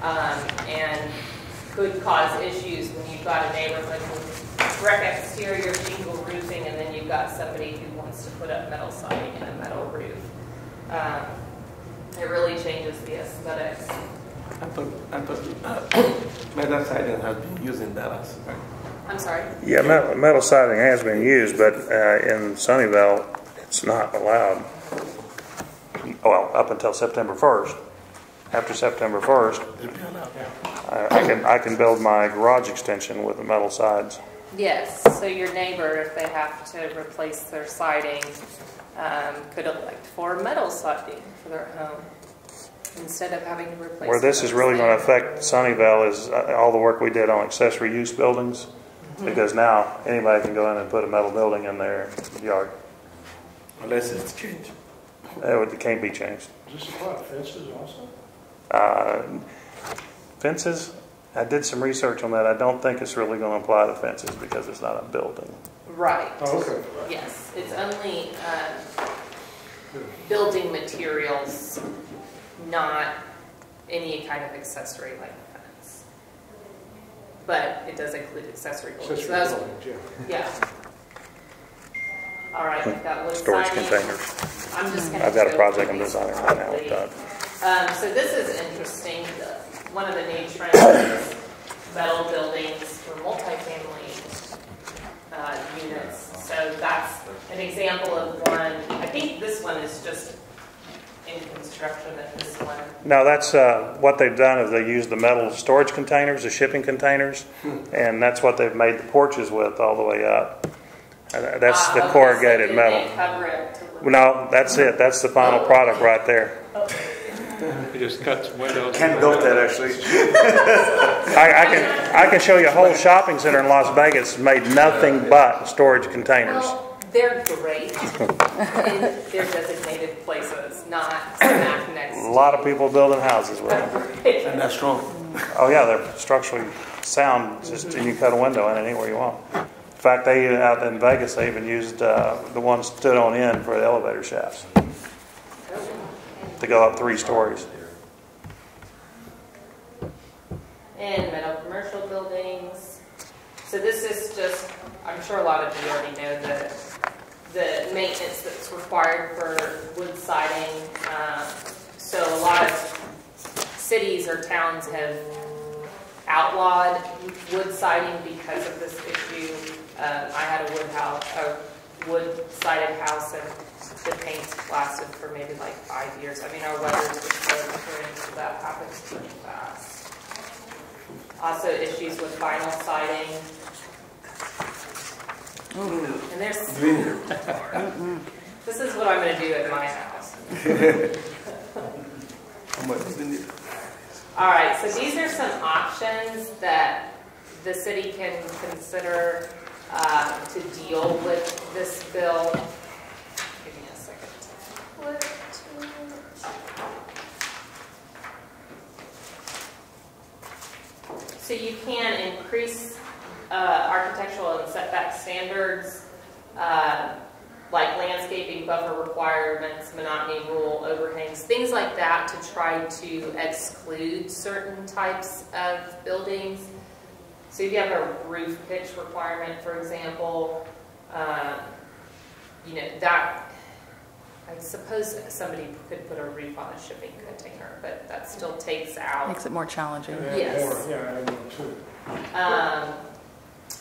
um, and could cause issues when you've got a neighborhood with brick exterior shingle roofing and then you've got somebody who wants to put up metal siding and a metal roof. Um, it really changes the aesthetics. I thought, I thought metal siding has been used in Dallas. right? I'm sorry? Yeah, metal, metal siding has been used, but uh, in Sunnyvale, it's not allowed. Well, up until September 1st. After September 1st, I I can, I can build my garage extension with the metal sides. Yes, so your neighbor, if they have to replace their siding, um, could elect for metal siding for their home instead of having to replace. Where this is really going to affect Sunnyvale is uh, all the work we did on accessory use buildings, because now anybody can go in and put a metal building in their yard. Unless it's changed. It would- it can't be changed. Is this what, fences also? Uh, Fences, I did some research on that. I don't think it's really going to apply to fences because it's not a building. Right. Oh, okay. Yes, it's only um, building materials, not any kind of accessory like a fence. But it does include accessory buildings. Accessory that's- buildings, yeah. Yeah. All right, we've got wood Storage siding. containers. I'm just gonna. I've got a project I'm designing right now with quickly. Doug. Um, so this is interesting. The- One of the new trends is metal buildings for multifamily uh, units. So that's an example of one. I think this one is just in construction at this one. No, that's, uh, what they've done is they use the metal storage containers, the shipping containers, and that's what they've made the porches with all the way up. Uh, That's Ah, the okay, corrugated did metal. they cover it No, that's it. That's the final product right there. It just cuts windows. Ken built that actually. I, I can, I can show you a whole shopping center in Las Vegas made nothing but storage containers. Well, they're great in their designated places, not smack next A lot of people building houses with them. And that's strong. Oh yeah, they're structurally sound, just, and you cut a window in it anywhere you want. In fact, they, out in Vegas, they even used, uh, the ones stood on end for the elevator shafts to go up three stories. And metal commercial buildings. So this is just, I'm sure a lot of you already know the, the maintenance that's required for wood siding. Um, So a lot of cities or towns have outlawed wood siding because of this issue. Uh, I had a wood house, a wood sided house and the paint lasted for maybe like five years. I mean, our weather's just so strange, so that happens pretty fast. Also issues with vinyl siding. And there's, this is what I'm gonna do at my house. How much is in it? All right, so these are some options that the city can consider uh, to deal with this bill. Give me a second. What So you can increase uh, architectural and setback standards, uh, like landscaping buffer requirements, monotony rule, overhangs, things like that to try to exclude certain types of buildings. So if you have a roof pitch requirement, for example, um, you know, that, I suppose somebody could put a roof on a shipping container, but that still takes out Makes it more challenging. And Yes. more, Yeah, add more to it. um,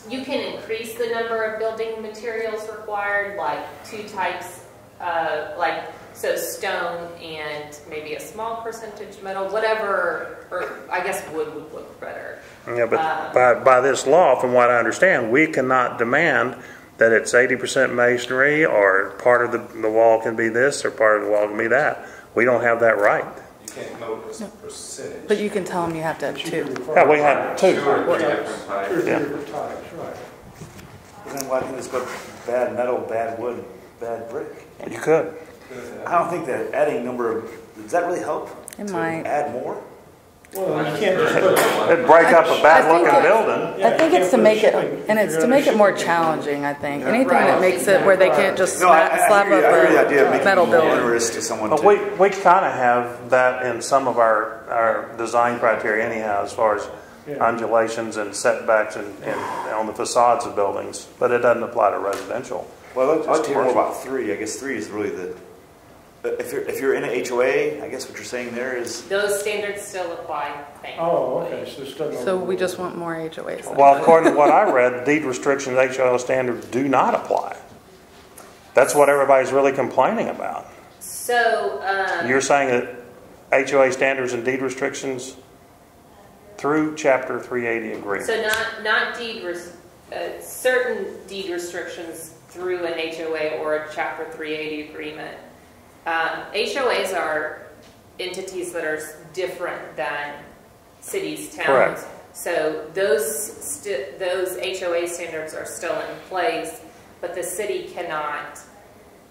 you can increase the number of building materials required, like two types, uh, like, so stone and maybe a small percentage metal, whatever, or I guess wood would look better. Yeah, but Uh, by, by this law, from what I understand, we cannot demand that it's eighty percent masonry or part of the, the wall can be this or part of the wall can be that. We don't have that right. You can't know a percentage. But you can tell them you have to have two. Yeah, we have two. Two or three different Two or three Yeah. different types, right. Then why can't this go bad metal, bad wood, bad brick? You could. I don't think that adding number of, does that really help? It to might. Add more? Well, you can't just put. It'd break up a bad-looking it- building. I think it's to make it, and it's to make it more challenging, I think. Anything that makes it where they can't just No, I, slap I, slap I hear, you- I hear the up idea of a making metal it more building. onerous to someone But to. we, we kind of have that in some of our, our design criteria anyhow, as far as undulations and setbacks and, and on the facades of buildings, but it doesn't apply to residential. Well, I'd like- I'd like Just to hear more about three. I guess three is really the, if you're, if you're in an HOA, I guess what you're saying there is, Those standards still apply, thankfully. Oh, okay, so it's doesn't. So we just want more HOAs. then. Well, according to what I read, deed restrictions, HOA standards do not apply. That's what everybody's really complaining about. So, um, You're saying that HOA standards and deed restrictions through chapter 380 agreement. so not, not deed, res- uh, certain deed restrictions through an HOA or a chapter 380 agreement. Um, HOAs are entities that are different than cities, towns. Correct. So those, those HOA standards are still in place, but the city cannot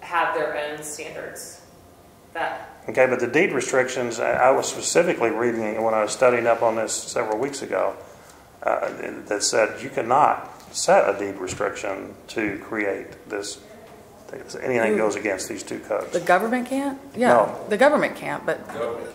have their own standards. That, Okay, but the deed restrictions, I I was specifically reading when I was studying up on this several weeks ago, uh, that said you cannot set a deed restriction to create this, anything goes against these two codes. The government can't? Yeah, No. the government can't, but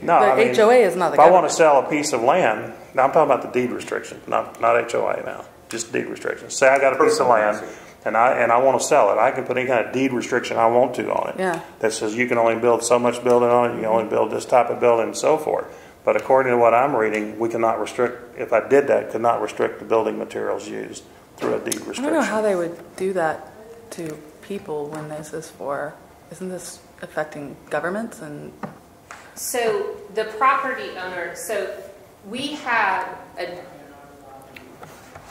No, I the mean, HOA is not the If I want to sell a piece of land, now I'm talking about the deed restriction, not, not HOA now, just deed restrictions. Say I got a piece of land and I, and I want to sell it, I can put any kind of deed restriction I want to on it. Yeah. That says you can only build so much building on it, you can only build this type of building and so forth. But according to what I'm reading, we cannot restrict, if I did that, could not restrict the building materials used through a deed restriction. I don't know how they would do that to people when this is for, isn't this affecting governments and, So the property owner, so we had a,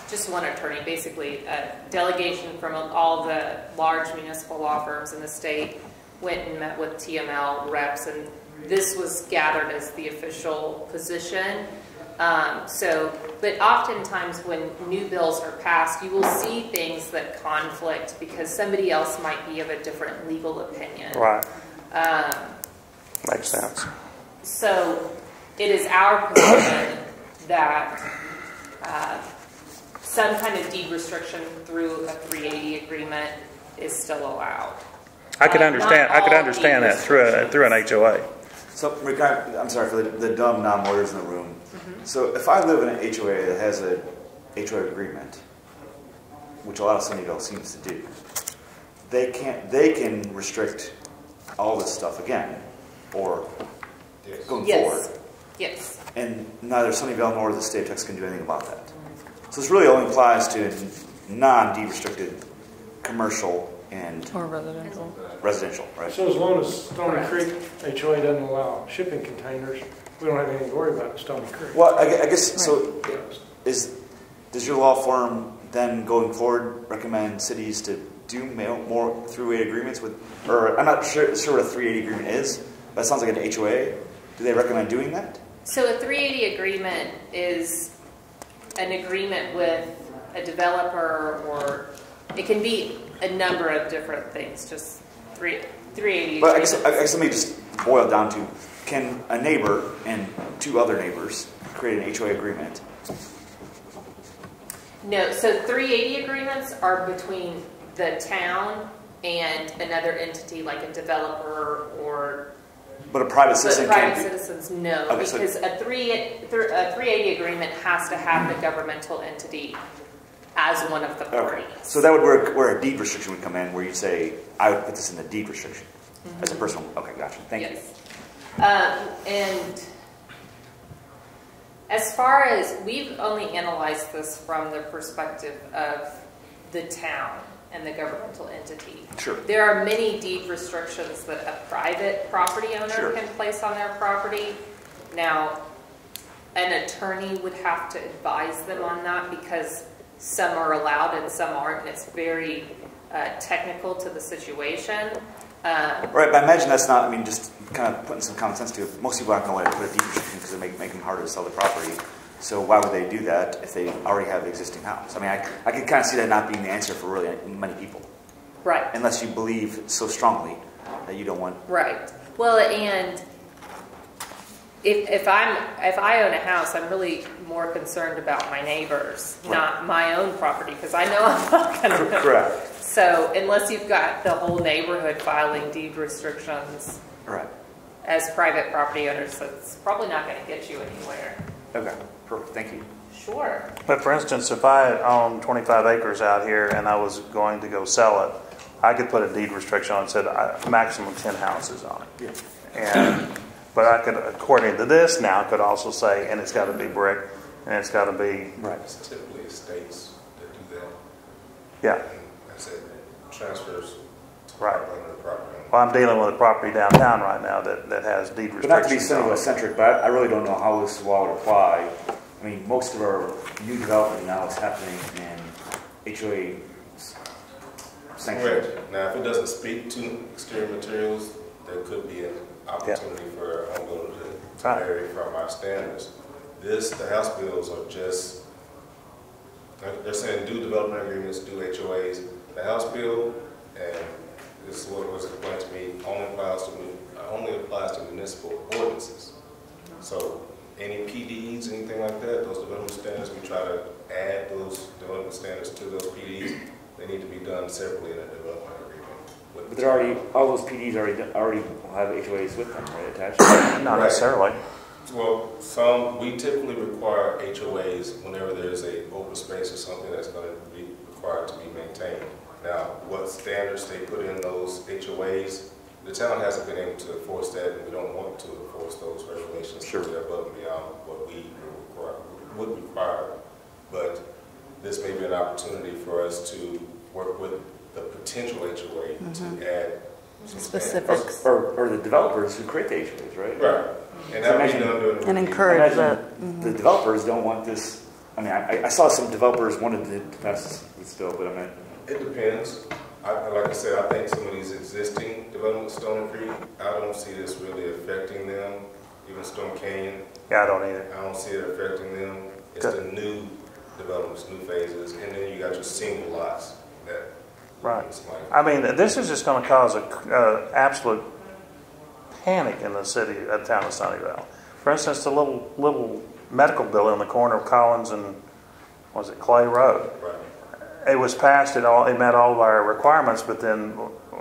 just one attorney, basically, a delegation from all the large municipal law firms in the state went and met with TML reps, and this was gathered as the official position. Um, so, but oftentimes when new bills are passed, you will see things that conflict because somebody else might be of a different legal opinion. Right, Um, makes sense. so it is our position that uh, some kind of deed restriction through a 380 agreement is still allowed. I could Uh, understand, I could understand that through a, through an HOA. so, I- I'm sorry for the, the dumb non-lawyers in the room. Mm-hmm. So if I live in an HOA that has a HOA agreement, which a lot of Sunnyvale seems to do, they can't, they can restrict all this stuff again, or going forward. Yes, yes. And neither Sunnyvale nor the state of Texas can do anything about that. So this really only applies to non-deed restricted commercial and or residential? residential, right? So as long as Stony Correct. Creek HOA doesn't allow shipping containers, we don't have anything to worry about at Stony Creek. Well, I I guess, so is, does your law firm then going forward recommend cities to do mail more throughway agreements with, or I'm not sure, sure what a 380 agreement is, but it sounds like an HOA. Do they recommend doing that? So a 380 agreement is an agreement with a developer or it can be a number of different things, just three, 380 But I guess. I guess let me just boil down to, can a neighbor and two other neighbors create an HOA agreement? No, so 380 agreements are between the town and another entity like a developer or But a private citizen private be. citizens, no. Okay, so- Because a three, a 380 agreement has to have the governmental entity as one of the Okay. parties. So that would work where a deed restriction would come in, where you'd say, I would put this in the deed restriction as a mm-hmm. personal. Okay, gotcha. Thank you. Um, and as far as, we've only analyzed this from the perspective of the town and the governmental entity. Sure. There are many deed restrictions that a private property owner Sure. can place on their property. Now, an attorney would have to advise them on that because some are allowed and some aren't, and it's very uh, technical to the situation. Um, Right, but I imagine that's not, I mean, just kind of putting some common sense to it. Most people aren't going to want to put a deed restriction because it make, make them harder to sell the property. So why would they do that if they already have an existing house? I mean, I, I can kind of see that not being the answer for really many people, Right. unless you believe so strongly that you don't want. Right. Well, and if, if I'm, if I own a house, I'm really more concerned about my neighbors, not my own property, because I know I'm not gonna. Correct. So unless you've got the whole neighborhood filing deed restrictions Right. as private property owners, it's probably not gonna get you anywhere. Okay, perfect, thank you. Sure. But for instance, if I own 25 acres out here and I was going to go sell it, I could put a deed restriction on it, said uh, maximum 10 houses on it. And, but I could, according to this now, could also say, and it's got to be brick, and it's got to be, Right. It's typically estates that do that. yeah, And I said, transfers to Right. owner the property. well, I'm dealing with a property downtown right now that, that has deed But not to be restrictions on it. centric, but I I really don't know how this law would apply. I mean, most of our new development now is happening in HOA sanctuary. Correct. Now, if it doesn't speak to exterior materials, there could be an opportunity for a home builder to Right. vary from our standards. This, the house bills are just, they're- they're saying do development agreements, do HOAs. The house bill, and this is what was explained to me, only applies to, only applies to municipal ordinances. So any PDs, anything like that, those development standards, we try to add those development standards to those PDs. They need to be done separately in a development agreement. But the they're already, all those PDs already, already have HOAs with them, right, attached? Not Right. necessarily. Well, some, we typically require HOAs whenever there's a open space or something that's gonna be required to be maintained. Now, what standards they put in those HOAs, the town hasn't been able to enforce that, and we don't want to enforce those regulations. Sure. They're above and beyond what we require, would require. But this may be an opportunity for us to work with the potential HOA to mm-hmm. add some. Specifics. Or, or the developers who create the HOAs, right? Right, and that would be done during the. And review. encourage Imagine that. The mm-hmm. developers don't want this, I mean, I, I saw some developers wanted to pass this bill, but I mean, It depends. I, like I said, I think some of these existing developments, Stone Creek, I don't see this really affecting them. Even Stone Canyon, Yeah, I don't either. I don't see it affecting them. It's the new developments, new phases, and then you got your single lots that. Right. I mean, this is just going to cause a uh, absolute panic in the city, uh, town of Sunnyvale. For instance, the little little medical building on the corner of Collins and was it Clay Road? Right. It was passed. It all it met all of our requirements, but then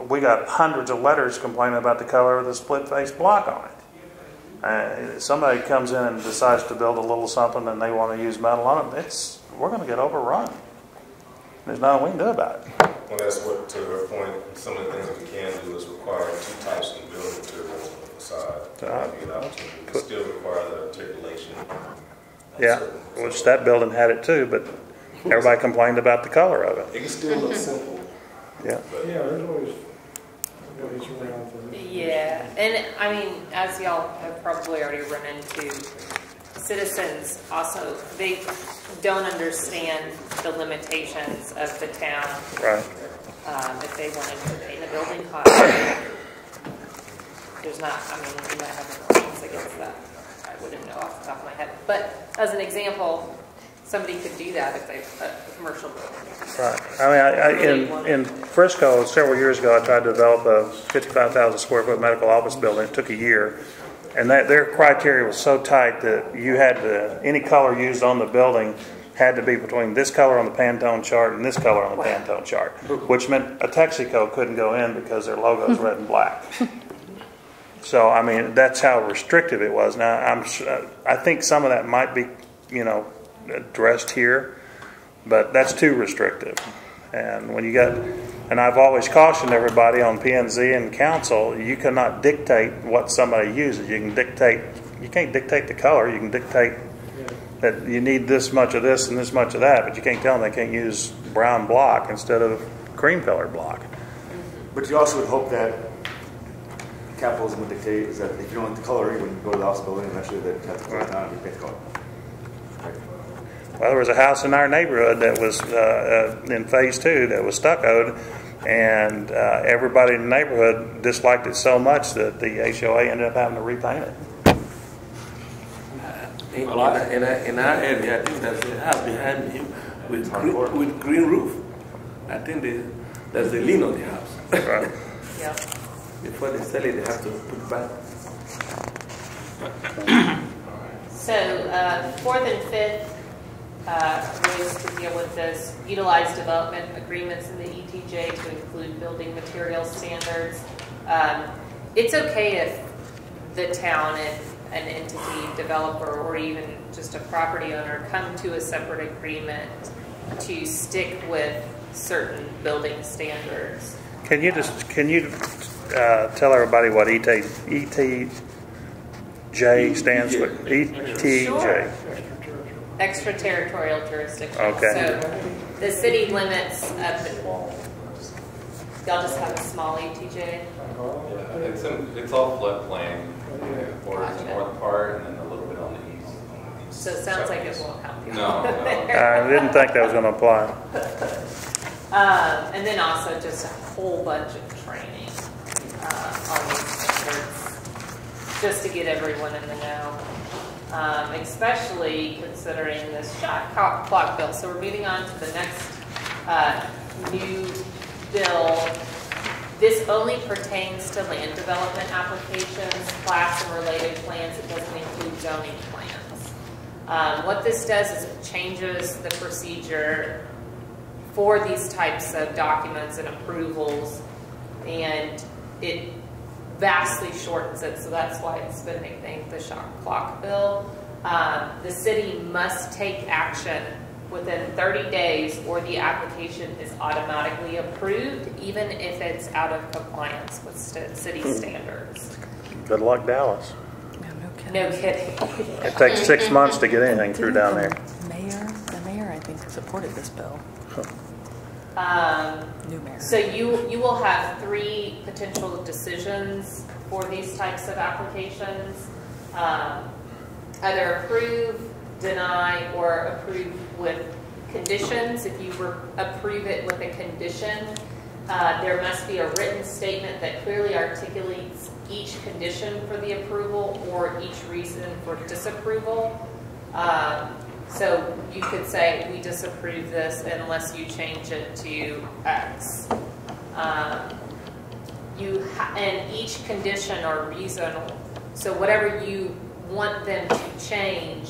we got hundreds of letters complaining about the color of the split face block on it. Uh, somebody comes in and decides to build a little something and they want to use metal on it. It's we're going to get overrun. There's nothing we can do about it. Well, that's what, to her point, some of the things that we can do is require two types of building materials on the facade. An opportunity. We still require the articulation. Yeah, which that building had it too, but everybody complained about the color of it. It can still look simple, Yeah. but Yeah, there's always ways around things. Yeah, and I mean, as y'all have probably already run into, citizens also, they don't understand the limitations of the town. Right. Um, if they wanted to paint a building cost, there's not, I mean, you might have an ordinance against that. I wouldn't know off the top of my head. But as an example, somebody could do that if they, a commercial building. Right. I mean, I, I, in, in Frisco, several years ago, I tried to develop a 55,000 square foot medical office building. It took a year. And that, their criteria was so tight that you had to, any color used on the building had to be between this color on the Pantone chart and this color on the Pantone chart, which meant a Texaco couldn't go in because their logo is red and black. So, I mean, that's how restrictive it was. Now, I'm, I think some of that might be, you know, addressed here, but that's too restrictive. And when you got, and I've always cautioned everybody on PNZ and council, you cannot dictate what somebody uses. You can dictate, you can't dictate the color. You can dictate that you need this much of this and this much of that, but you can't tell them they can't use brown block instead of cream colored block. but you also would hope that capitalism would dictate is that if you don't like the color, when you go to the hospital, building, eventually they'd have to close down and you paint the color. Right. Well, there was a house in our neighborhood that was uh, uh, in phase two that was stuccoed, and uh, everybody in the neighborhood disliked it so much that the HOA ended up having to repaint it. In, in, our- in, our- in our area, I think there's a house behind him with green, with green roof. I think they, there's a lien on the house. Right. Yeah. Before they sell it, they have to put back. So, uh, fourth and fifth, uh, ways to deal with this, utilize development agreements in the ETJ to include building material standards. Um, It's okay if the town and an entity, developer, or even just a property owner come to a separate agreement to stick with certain building standards. Can you just, can you uh, tell everybody what E ET, ETJ stands for? ETJ. Sure. Extraterritorial jurisdiction. Okay. So the city limits of, y'all just have a small ETJ? Yeah, it's, in- it's all floodplain, borders the Gotcha. north part and then a little bit on the east. So it sounds like it won't help you. No, no. I didn't think that was going to apply. Um, and then also just a whole bunch of training, uh, on these standards, just to get everyone in the know. Um, especially considering this shot clock bill. So we're moving on to the next, uh, new bill. This only pertains to land development applications, plats and related plans. It doesn't include zoning plans. Um, what this does is it changes the procedure for these types of documents and approvals, and it vastly shortens it, so that's why it's been nicknamed the shot clock bill. Um, the city must take action within 30 days or the application is automatically approved, even if it's out of compliance with st- city standards. Good luck, Dallas. No kidding. No kidding. It takes six months to get anything through down there. The Mayor, the mayor, I think, supported this bill. Um, So you, you will have three potential decisions for these types of applications. Um, Either approve, deny, or approve with conditions. If you were, approve it with a condition, uh, there must be a written statement that clearly articulates each condition for the approval or each reason for disapproval. Um, So you could say, we disapprove this unless you change it to X. Um, You, and each condition or reason, so whatever you want them to change,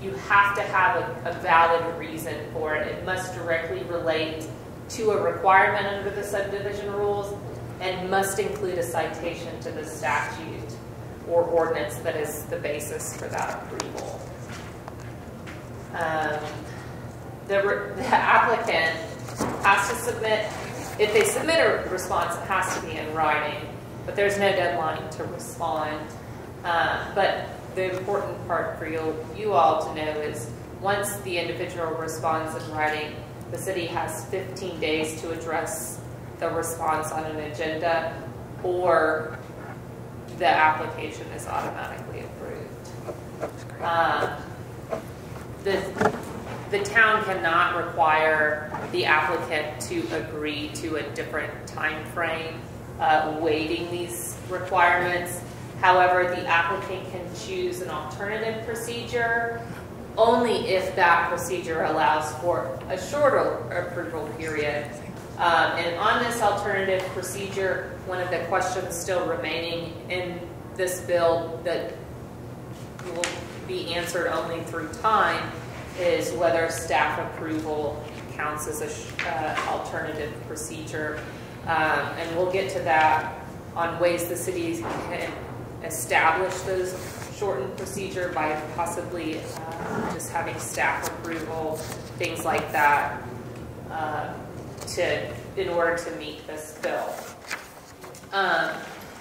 you have to have a, a valid reason for it. It must directly relate to a requirement under the subdivision rules and must include a citation to the statute or ordinance that is the basis for that approval. Um, The the applicant has to submit, if they submit a response, it has to be in writing, but there's no deadline to respond. Uh, But the important part for you, you all to know is, once the individual responds in writing, the city has 15 days to address the response on an agenda, or the application is automatically approved. Um, the, the town cannot require the applicant to agree to a different timeframe, uh, waiving these requirements. However, the applicant can choose an alternative procedure only if that procedure allows for a shorter approval period. Um, and on this alternative procedure, one of the questions still remaining in this bill that will be answered only through time is whether staff approval counts as a sh- uh, alternative procedure. Um, And we'll get to that on ways the city can establish those shortened procedure by possibly uh, just having staff approval, things like that, uh, to, in order to meet this bill. Um,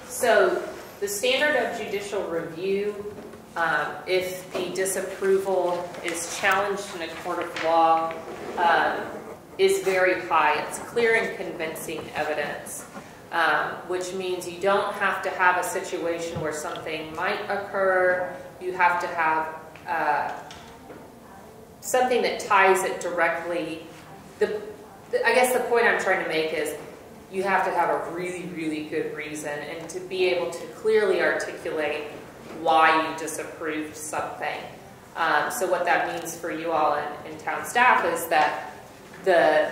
So the standard of judicial review, um, if the disapproval is challenged in a court of law, um, is very high. It's clear and convincing evidence, um, which means you don't have to have a situation where something might occur. You have to have uh, something that ties it directly. The, the, I guess the point I'm trying to make is you have to have a really, really good reason and to be able to clearly articulate why you disapproved something. Um, so what that means for you all in, in town staff is that the,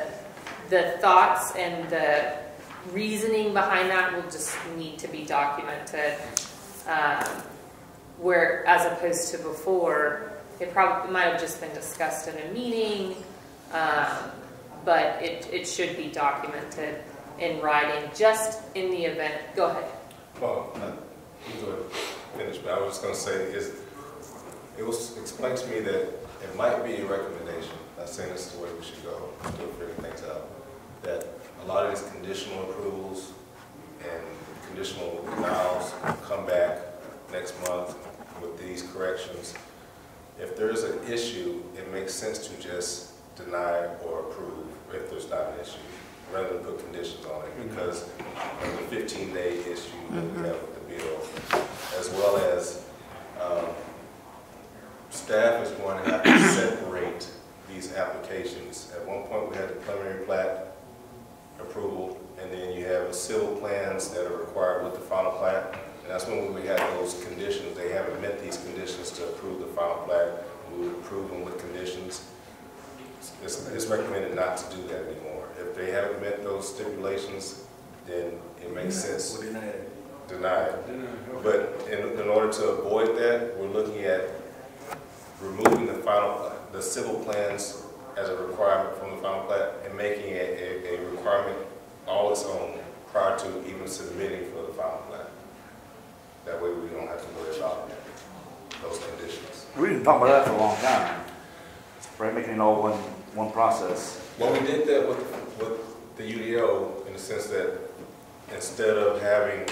the thoughts and the reasoning behind that will just need to be documented. Um, where, as opposed to before, it probably, might have just been discussed in a meeting, um, but it, it should be documented in writing, just in the event, go ahead. Well, uh, you go ahead and finish, but I was just gonna say is, it was explained to me that it might be a recommendation, not saying this is the way we should go, still figuring things out, that a lot of these conditional approvals and conditional denials come back next month with these corrections. If there is an issue, it makes sense to just deny or approve if there's not an issue, rather than put conditions on it, because of the fifteen day issue that we mm-hmm. have as well as, um, staff is going to have to separate these applications. At one point, we had the preliminary plat approval, and then you have the civil plans that are required with the final plat. And that's when we had those conditions, they haven't met these conditions to approve the final plat, we would approve them with conditions. It's, it's recommended not to do that anymore. If they haven't met those stipulations, then it makes sense. Deny it. But in, in order to avoid that, we're looking at removing the final, the civil plans as a requirement from the final plat and making it a, a requirement all its own prior to even submitting for the final plat. That way we don't have to worry about those conditions. We've been talking about that for a long time. Right, making it all one, one process. Well, we did that with, with the UDO in the sense that instead of having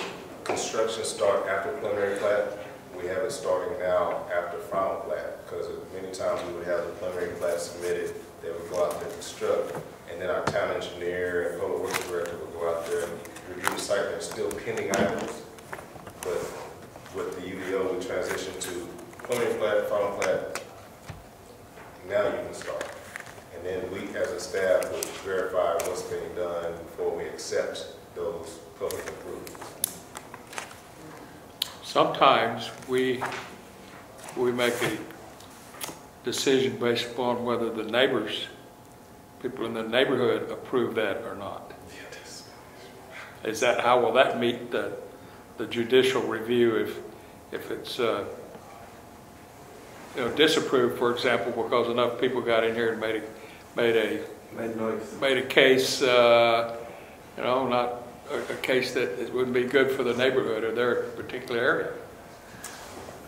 construction start after preliminary plat, we have it starting now after final plat. Because many times we would have the preliminary plat submitted, they would go out there and construct, and then our town engineer and public works director would go out there and review the site, and still pending items. But with the UDO, we transition to preliminary plat, final plat, now you can start. And then we, as a staff, will verify what's being done before we accept those public approvals. Sometimes we, we make a decision based upon whether the neighbors, people in the neighborhood approve that or not. Is that, how will that meet the, the judicial review if, if it's, uh, you know, disapproved, for example, because enough people got in here and made a, made a, Made noise. made a case, uh, you know, not a, a case that it wouldn't be good for the neighborhood or their particular area.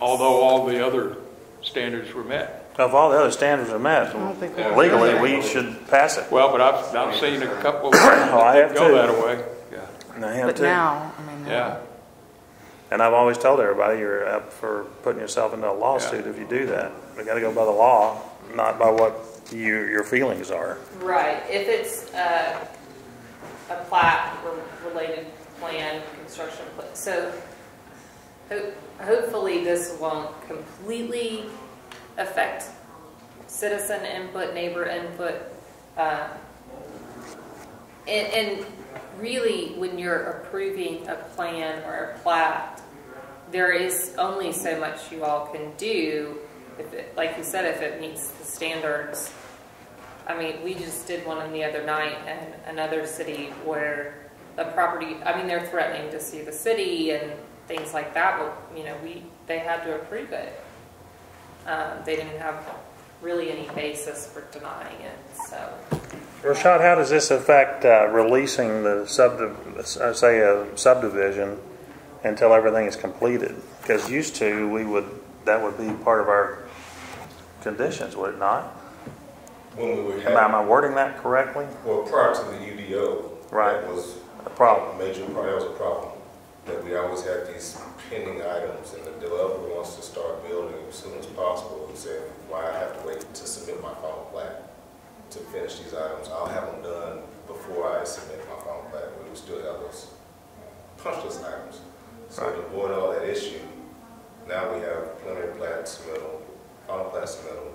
Although all the other standards were met. If all the other standards are met, legally, we should pass it. Well, but I've, I've seen a couple Oh, I have that go too. that way. Yeah. And I have But too. now, I mean, Yeah. And I've always told everybody, you're up for putting yourself into a lawsuit if you do that. We gotta go by the law, not by what you, your feelings are. Right, if it's uh, a plat or related plan, construction, pla- so ho- hopefully this won't completely affect citizen input, neighbor input. uh, And, and really, when you're approving a plan or a plat, there is only so much you all can do. It, like you said, if it meets the standards. I mean, we just did one the other night in another city where the property, I mean, they're threatening to sue the city and things like that, but, you know, we, they had to approve it. Um, they didn't have really any basis for denying it, so. Rashad, how does this affect uh, releasing the sub, uh, say a subdivision until everything is completed? Because used to, we would, that would be part of our conditions, would it not? When we were Am I- am I wording that correctly? well, prior to the UDO, Right. that was A problem. a major, pro- that was a problem. That we always had these pending items, and the developer wants to start building as soon as possible, and said, why I have to wait to submit my final plat to finish these items? I'll have them done before I submit my final plat, but we still have those punch list items. So to avoid all that issue, now we have preliminary plat submittal, final plat submittal,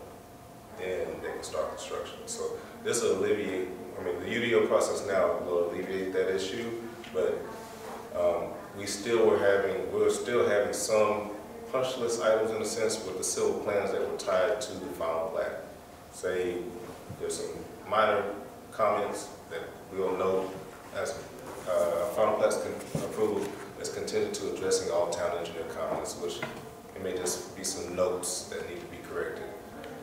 then they can start construction. So this will alleviate, I mean, the UDO process now will alleviate that issue, but um, we still were having, we're still having some punch list items in a sense with the civil plans that were tied to the final plat. Say, there's some minor comments that we'll note as uh, final plat's con- approval is contingent to addressing all town engineer comments, which It may just be some notes that need to be corrected.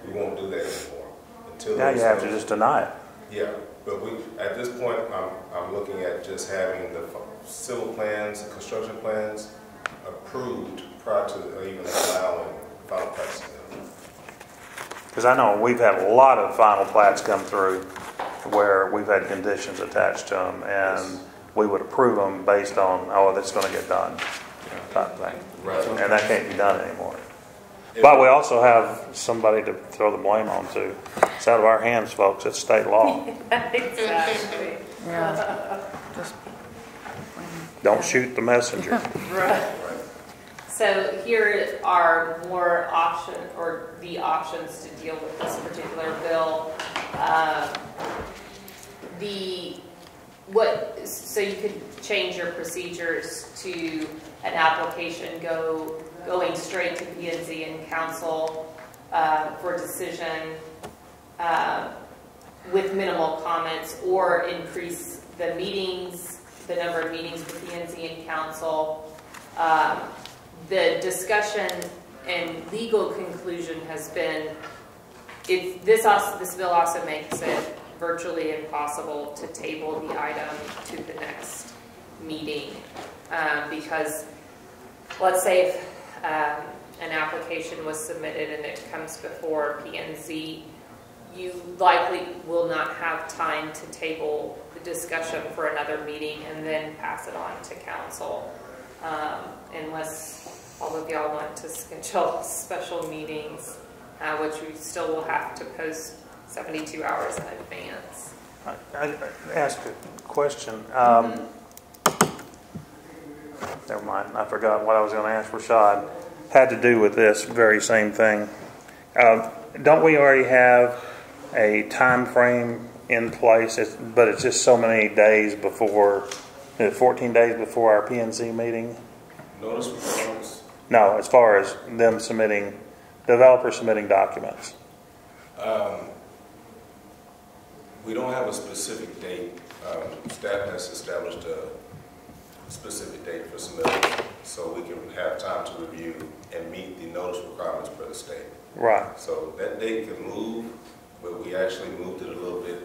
We won't do that anymore until. Now you have to just deny it. Yeah, but we, at this point, I'm, I'm looking at just having the civil plans, and construction plans approved prior to even allowing final pricing. Because I know we've had a lot of final plats come through where we've had conditions attached to them, and we would approve them based on, oh, that's going to get done, type thing. Right. And that can't be done anymore. But we also have somebody to throw the blame on too. It's out of our hands, folks. It's state law. Exactly. Yeah. Just. Don't shoot the messenger. So here are more option, or the options to deal with this particular bill. Um, The, what, so you could change your procedures to an application go, going straight to P and council uh, for decision uh, with minimal comments, or increase the meetings, the number of meetings with P and council. Um, the discussion and legal conclusion has been, if this also, this bill also makes it virtually impossible to table the item to the next meeting. Um, because, let's say if, um, an application was submitted and it comes before P and Z, you likely will not have time to table the discussion for another meeting and then pass it on to council. Um, unless all of y'all want to schedule special meetings, uh, which we still will have to post 72 hours in advance. I I asked a question. Um, Never mind, I forgot what I was going to ask Rashad. Had to do with this very same thing. Um, Don't we already have a time frame in place, It's- but it's just so many days before, 14 days before our PNZ meeting? Notice requirements, No, as far as them submitting, developers submitting documents. um, we don't have a specific date. Um, Staff has established a specific date for submittal, so we can have time to review and meet the notice requirements per the state. Right. So that date can move, but we actually moved it a little bit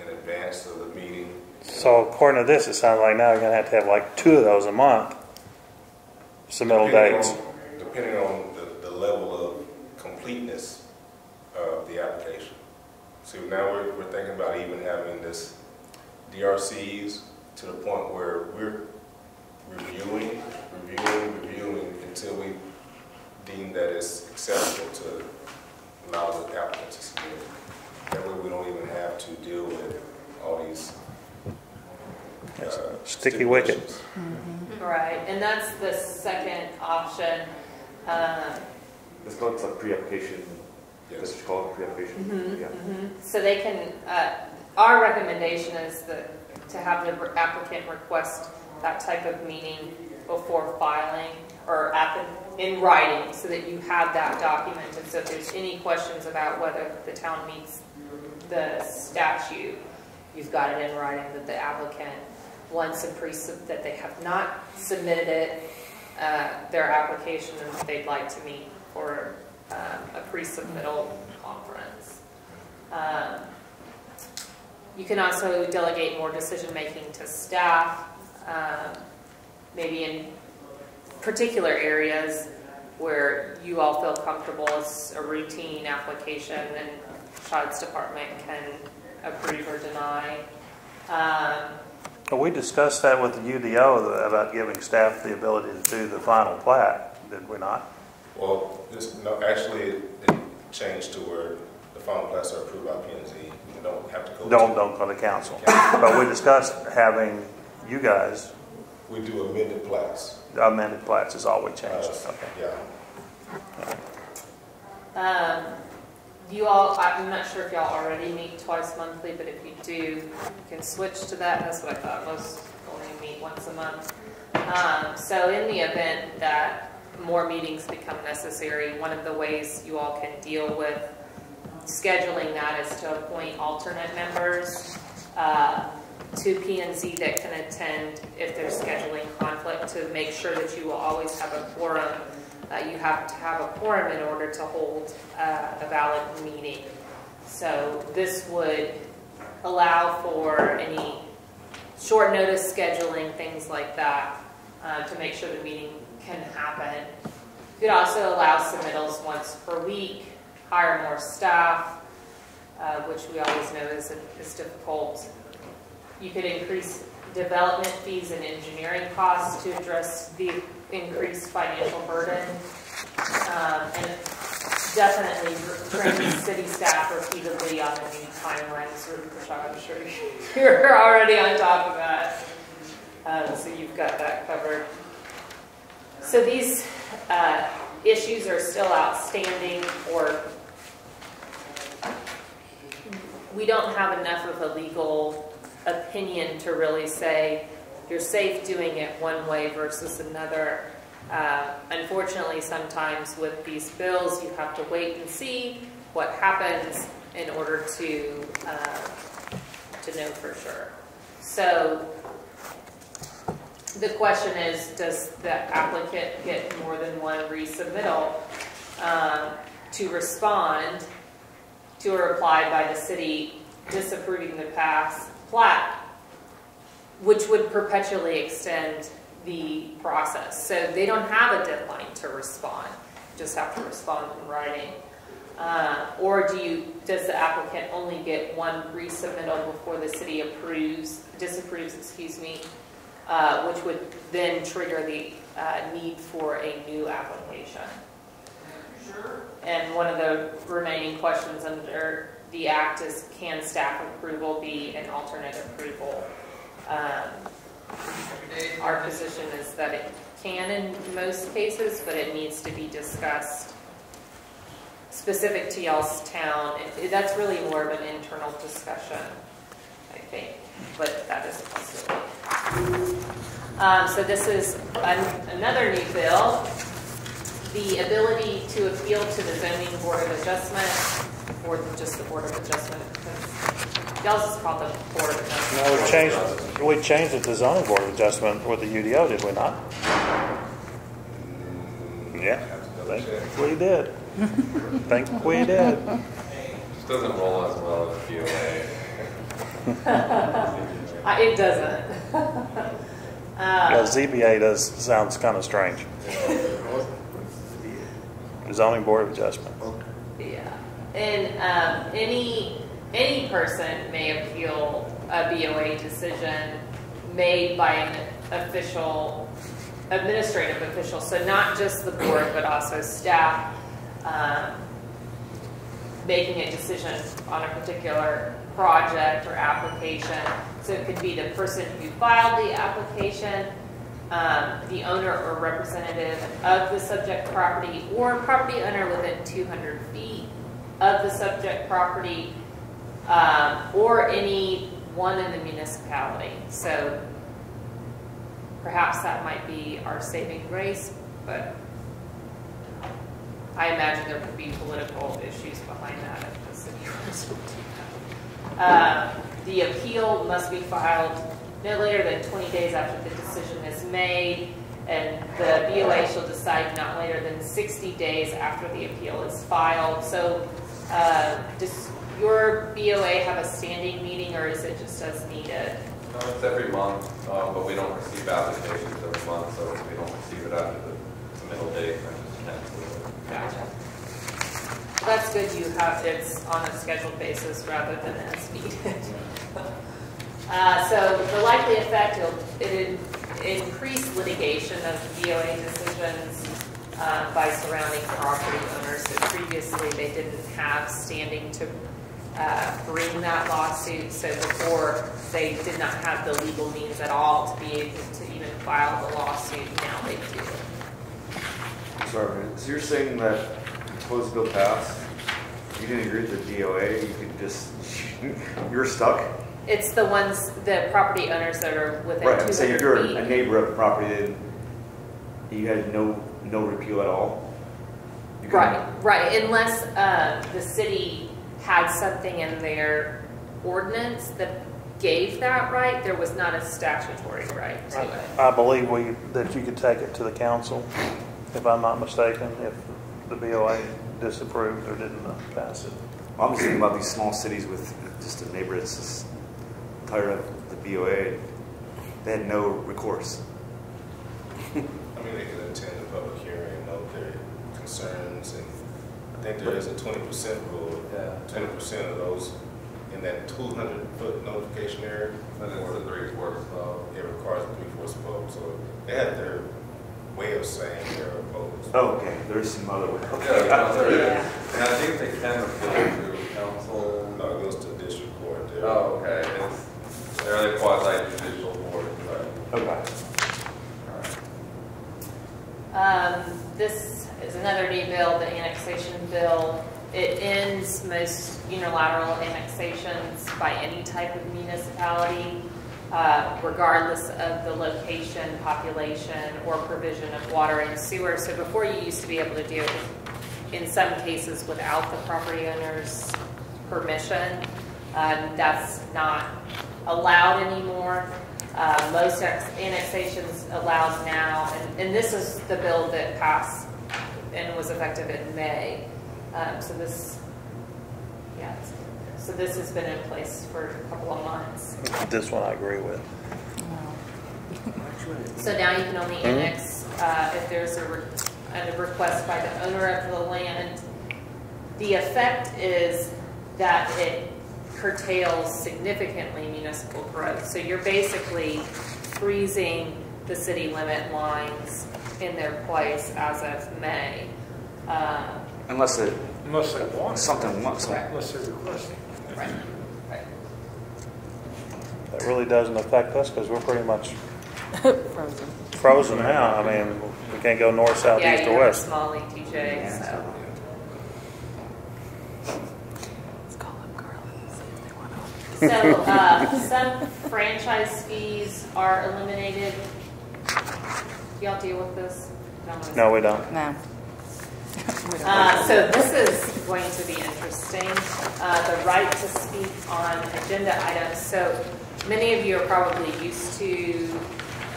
in advance of the meeting. So according to this, it sounds like now you're going to have to have like two of those a month, submittal Depending dates. on- Depending on the, the level of completeness of the application. So now we're, we're thinking about even having this DRCs to the point where we're reviewing, reviewing, reviewing until we deem that it's acceptable to allow the applicant to submit. That way we don't even have to deal with all these uh, Sticky wicket. stipulations. Right, and that's the second option. Um, This looks like pre-application, Yes. that's what you call it, pre-application? Yeah. So they can, uh, our recommendation is that, to have the applicant request that type of meeting before filing or at the, in writing, so that you have that documented. So if there's any questions about whether the town meets the statute, you've got it in writing that the applicant wants a pre, that they have not submitted it, uh, their application, and they'd like to meet for um, a pre-submittal conference. Um, You can also delegate more decision-making to staff, um, maybe in particular areas where you all feel comfortable it's a routine application and Shad's department can approve or deny. Um, Well, we discussed that with the UDO about giving staff the ability to do the final plat, did we not? Well, this, no, actually, it it changed to where the final plats are approved by P and Z. You don't have to go. Don't, don't go to council. But we discussed having you guys, We do amended plats. amended plats is all we changed. Uh, Okay. Yeah. Um, You all, I'm not sure if y'all already meet twice monthly, but if you do, you can switch to that. That's what I thought, most only meet once a month. Um, So in the event that more meetings become necessary, one of the ways you all can deal with scheduling that is to appoint alternate members uh, to P and Z that can attend if there's scheduling conflict, to make sure that you will always have a quorum uh, you have to have a quorum in order to hold uh, a valid meeting. So this would allow for any short notice scheduling, things like that, uh, to make sure the meeting can happen. Could also allow submittals once per week, hire more staff, uh, which we always know is, is difficult. You could increase development fees and engineering costs to address the increased financial burden. Um, and definitely train city staff repeatedly on the new timelines, which I'm sure you're already on top of that. Um, so you've got that covered. So these uh, issues are still outstanding or we don't have enough of a legal opinion to really say you're safe doing it one way versus another. Uh, unfortunately, sometimes with these bills, you have to wait and see what happens in order to uh, to know for sure. So the question is, does the applicant get more than one resubmittal um, to respond to a reply by the city disapproving the pass plat, which would perpetually extend the process. So they don't have a deadline to respond, just have to respond in writing. Uh, or do you, does the applicant only get one resubmittal before the city approves, disapproves, excuse me, uh, which would then trigger the uh, need for a new application? Sure. And one of the remaining questions under the act is, can staff approval be an alternate approval? Um, our position is that it can in most cases, but it needs to be discussed specific to y'all's town. It- it- That's really more of an internal discussion, I think, but that is a possibility. Um, So this is an- another new bill, the ability to appeal to the zoning board of adjustment, or just the board of adjustment, because y'all's is called the board of adjustment. No, we changed, we changed it to zoning board of adjustment with the UDO, did we not? Yeah, I think we did. Think we did. Just doesn't roll as well as BOA. Uh, It doesn't. Yeah, ZBA does, sounds kind of strange. Zoning board of adjustment. And um, any, any person may appeal a BOA decision made by an official, administrative official, so not just the board, but also staff, um, making a decision on a particular project or application. So it could be the person who filed the application, um, the owner or representative of the subject property, or property owner within 200 feet of the subject property, um, or any one in the municipality. So perhaps that might be our saving grace, but I imagine there could be political issues behind that if the city wants to do that. Uh, The appeal must be filed no later than 20 days after the decision is made, and the BOA shall decide not later than 60 days after the appeal is filed. So uh, does your BOA have a standing meeting, or is it just as needed? No, it's every month, uh, but we don't receive applications every month, so we don't receive it after the middle date, I just cancel it. Gotcha. That's good you have, it's on a scheduled basis rather than as needed. Uh, So the likely effect, it'll- it increase litigation of BOA decisions uh, by surrounding property owners that previously they didn't have standing to uh, bring that lawsuit. So before, they did not have the legal means at all to be able to even file the lawsuit. Now they do. Sorry, so you're saying that the bill passed, you didn't agree with the BOA, you could just, you're stuck? It's the ones, the property owners that are within Right, if you're a neighbor of the property, then you had no, no repeal at all. Right, Right, right, unless uh, the city had something in their ordinance that gave that right, there was not a statutory right to it. I believe we, that you could take it to the council if I'm not mistaken, if the BOA disapproved or didn't uh, pass it. I'm just thinking about these small cities with just a neighbor that's just tired of the BOA. They had no recourse. I mean, they could attend the public hearing, note their concerns, and I think there is a twenty percent rule. Yeah. Twenty percent of those in that two hundred foot notification area, And it's a three-fourths vote. it requires a three-fourths vote, so they had their way of saying they're opposed. Oh, okay. There's some other way. Yeah, there is. Yeah. And I think they can appeal to council. No, it goes to district court there. Oh, okay, it's, they're the quasi judicial board, but, Okay. alright. Um, This is another new bill, the annexation bill. It ends most unilateral annexations by any type of municipality, uh, regardless of the location, population, or provision of water and sewer. So before, you used to be able to do it in some cases without the property owner's permission. Um, That's not allowed anymore. Uh, Most annexations allows now, and- and this is the bill that passed and was effective in May. Um, So this, yeah, so this has been in place for a couple of months. This one I agree with. So now you can only annex uh, if there's a, re- a request by the owner of the land. The effect is that it curtails significantly municipal growth. So you're basically freezing the city limit lines in their place as of May. Uh, Unless it, Unless they want it. something, wants- Unless they request it. Right, right. That really doesn't affect us because we're pretty much Frozen. frozen now. I mean, we can't go north, south, Yeah, east, you or have a west. small ETJ, so. Let's call them Carla and see if they want to. So, uh, some franchise fees are eliminated. Y'all deal with this? No, we don't. No. Uh, so this is going to be interesting, uh, the right to speak on agenda items. So many of you are probably used to,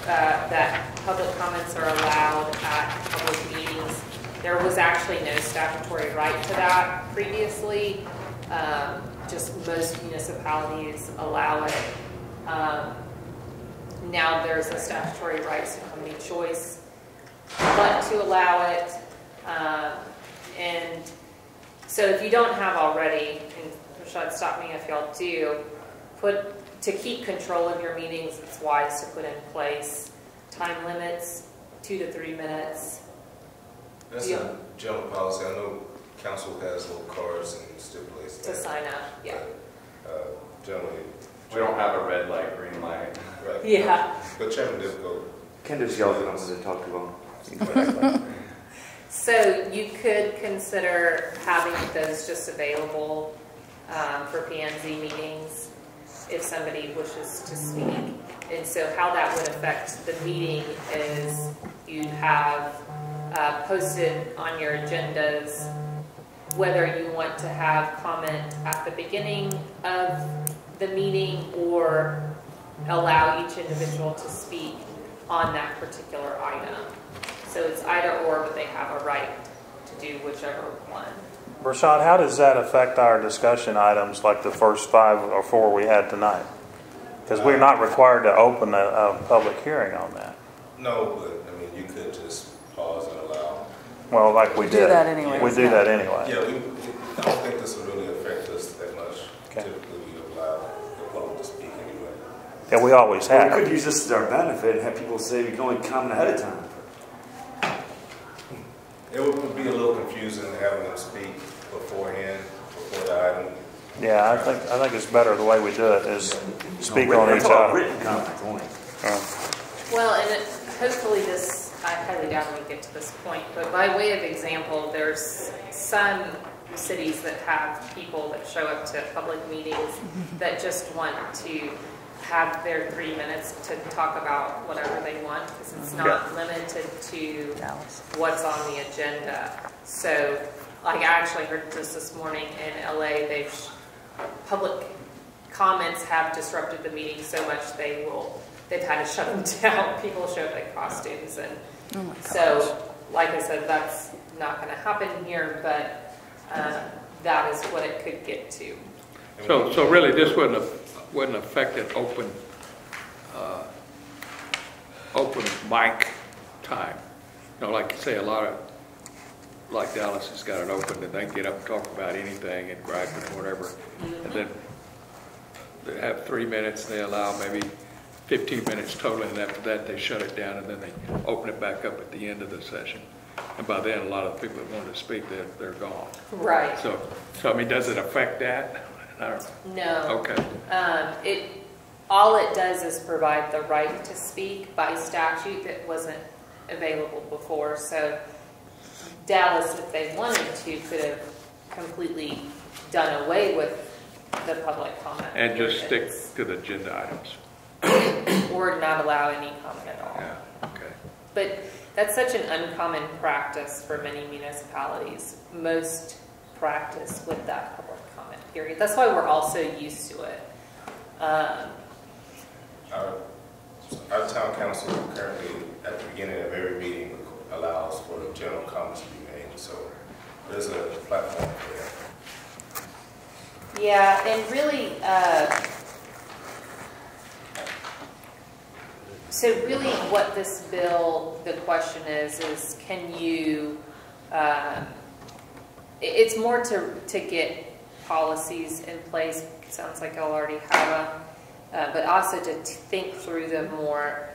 uh, that public comments are allowed at public meetings. There was actually no statutory right to that previously. Um, just most municipalities allow it. Um, now there's a statutory right, so company choice, but to allow it. Um, and so if you don't have already, and Rashad, stop me if y'all do, put, to keep control of your meetings, it's wise to put in place time limits, two to three minutes. That's Yeah. a general policy. I know council has little cards and stipulates To that. sign up, yeah. Uh, Generally, We don't have a red light, green light. right. Yeah. But Chairman Difficult, When talk too long. So you could consider having those just available um, for PNZ meetings if somebody wishes to speak. And so how that would affect the meeting is you'd have uh, posted on your agendas whether you want to have comment at the beginning of the meeting or allow each individual to speak on that particular item. So it's either or, but they have a right to do whichever one. Rashad, how does that affect our discussion items like the first five or four we had tonight? Because we're not required to open a, a public hearing on that. no, but, I mean, you could just pause and allow. Well, like we We did. do that anyways, We do yeah. that anyway. Yeah, we, I don't think this will really affect us that much. Okay. Typically, we allow the public to speak anyway. Yeah, we always Well, we could use this as our benefit and have people say we can only comment ahead of time. It would be a little confusing having them speak beforehand, before the item. Yeah, I think, I think it's better the way we do it is speak No, on each I'm talking item. Written comments only. Uh, Well, and it- hopefully this, I highly doubt we get to this point, but by way of example, there's some cities that have people that show up to public meetings that just want to have their three minutes to talk about whatever they want, because it's not limited to what's on the agenda. So, like I actually heard just this morning in LA, they've, public comments have disrupted the meeting so much they will, they've had to shut them down. People show up in costumes and Oh my so like I said, that's not going to happen here, but um, that is what it could get to. So, so really, this wouldn't, af- wouldn't affect an open, uh, open mic time? You know, like you say, a lot of, like Dallas has got it open, and they can get up and talk about anything and gripe and whatever. And then they have three minutes, and they allow maybe 15 minutes total, and after that, they shut it down, and then they open it back up at the end of the session. And by then, a lot of the people that wanted to speak, they're, they're gone. Right. So, so I mean, does it affect that? I don't, No. okay. Um, it, all it does is provide the right to speak by statute that wasn't available before. So Dallas, if they wanted to, could have completely done away with the public comment. And just stick to the agenda items. Or not allow any comment at all. Yeah, okay. But that's such an uncommon practice for many municipalities. Most practice with that period. That's why we're all so used to it. Um, Our, our town council currently, at the beginning of every meeting, allows for general comments to be made, so there's a platform for that. Yeah, and really, uh, so really what this bill, the question is, is can you, um, it's more to, to get policies in place, sounds like y'all already have them, uh, but also to t- think through them more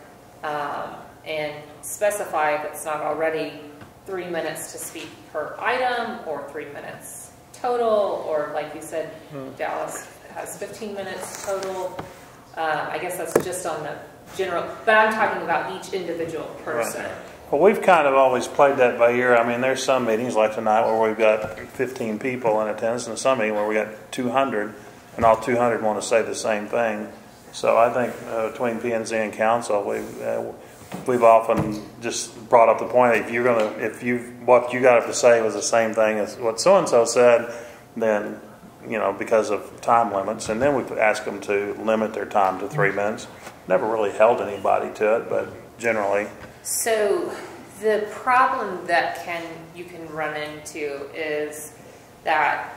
um, and specify if it's not already three minutes to speak per item or three minutes total, or like you said, Dallas has 15 minutes total. Uh, I guess that's just on the general, but I'm talking about each individual person. Well, we've kind of always played that by ear. I mean, there's some meetings like tonight where we've got 15 people in attendance, and some meeting where we got 200, and all 200 want to say the same thing. So I think uh, between PNZ and council, we've uh, we've often just brought up the point if you're gonna if you what you got to say was the same thing as what so and so said, then you know because of time limits, and then we ask them to limit their time to three minutes. Never really held anybody to it, but generally. So the problem that can you can run into is that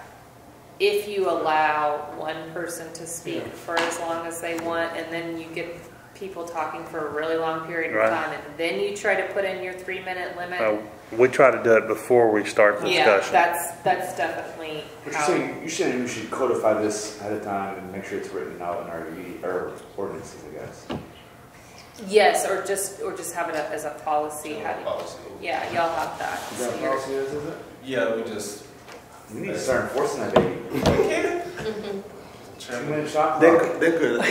if you allow one person to speak for as long as they want, and then you get people talking for a really long period of Right. time, and then you try to put in your three minute limit. Uh, we try to do it before we start the yeah, discussion. that's that's definitely But you're saying, you're saying we should codify this ahead of time and make sure it's written out in our, E- our ordinances, I guess. Yes, or just or just have it as a policy. How do you, Policy. yeah, y'all have that. Is So that you're- policy is, is it? Yeah, we just, We need to start enforcing that, baby. Two Chairman, minute shot They clock. they could,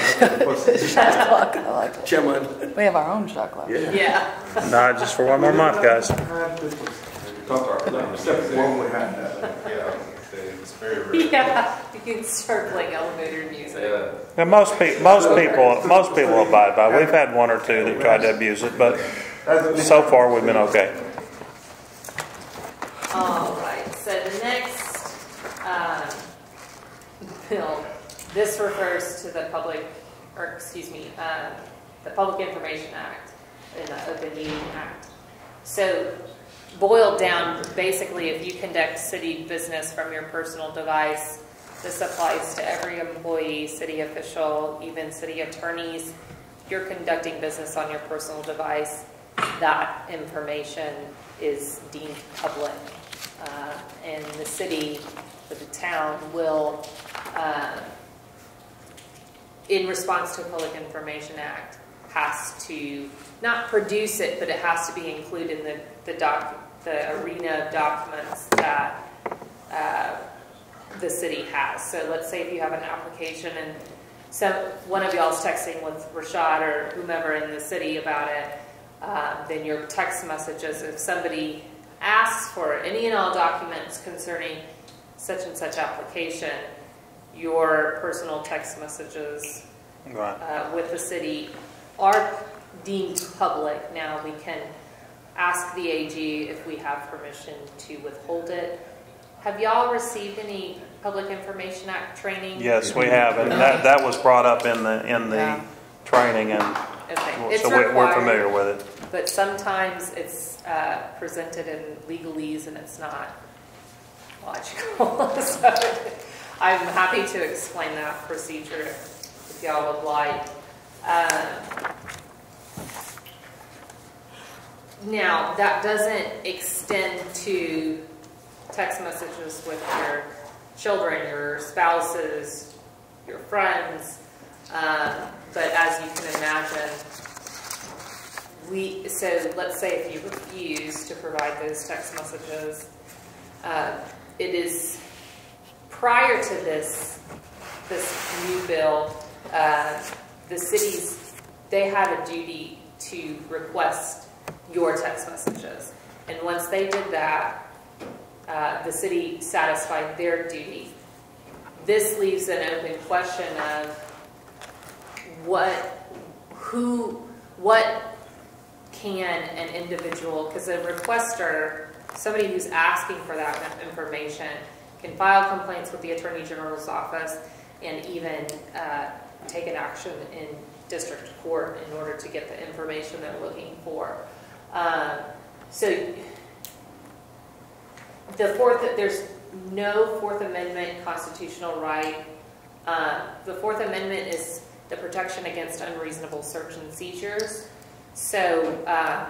Shot clock, I like it. Chairman, We have our own shot clock. yeah. Yeah. Not just for one more month, guys. talk to our, step one would have that. Yeah, it's very rare. Yeah, you can start playing elevator music. Yeah, Now, most pe- most people, most people abide by. it. We've had one or two that tried to abuse it, but so far we've been okay. All right, so the next um, bill, this refers to the public, or excuse me, um, the Public Information Act and the Open Meeting Act. So boiled down, basically, if you conduct city business from your personal device, this applies to every employee, city official, even city attorneys. You're conducting business on your personal device, that information is deemed public. Uh, And the city, the town will, uh, in response to the Public Information Act, has to not produce it, but it has to be included in the, the doc, the arena of documents that uh, the city has. So let's say if you have an application and so one of y'all's texting with Rashad or whomever in the city about it, uh, then your text messages, if somebody asks for any and all documents concerning such and such application, your personal text messages Right. uh, with the city are deemed public. Now, we can ask the AG if we have permission to withhold it. Have y'all received any Public Information Act training? Yes, we have, and that, that was brought up in the in the Yeah. training, and Okay, so we- we're familiar with it. But sometimes it's uh, presented in legalese and it's not logical. So I'm happy to explain that procedure if y'all would like. Um, Now, that doesn't extend to text messages with your children, your spouses, your friends. Um, but as you can imagine, we, so let's say if you refuse to provide those text messages, uh, it is prior to this, this new bill, uh, the cities, they had a duty to request your text messages. And once they did that, uh, the city satisfied their duty. This leaves an open question of what, who, what can an individual, because a requester, somebody who's asking for that information, can file complaints with the Attorney General's office and even uh, take an action in district court in order to get the information they're looking for. Um, so the fourth, there's no Fourth Amendment constitutional right. Uh, the Fourth Amendment is the protection against unreasonable search and seizures. So, um,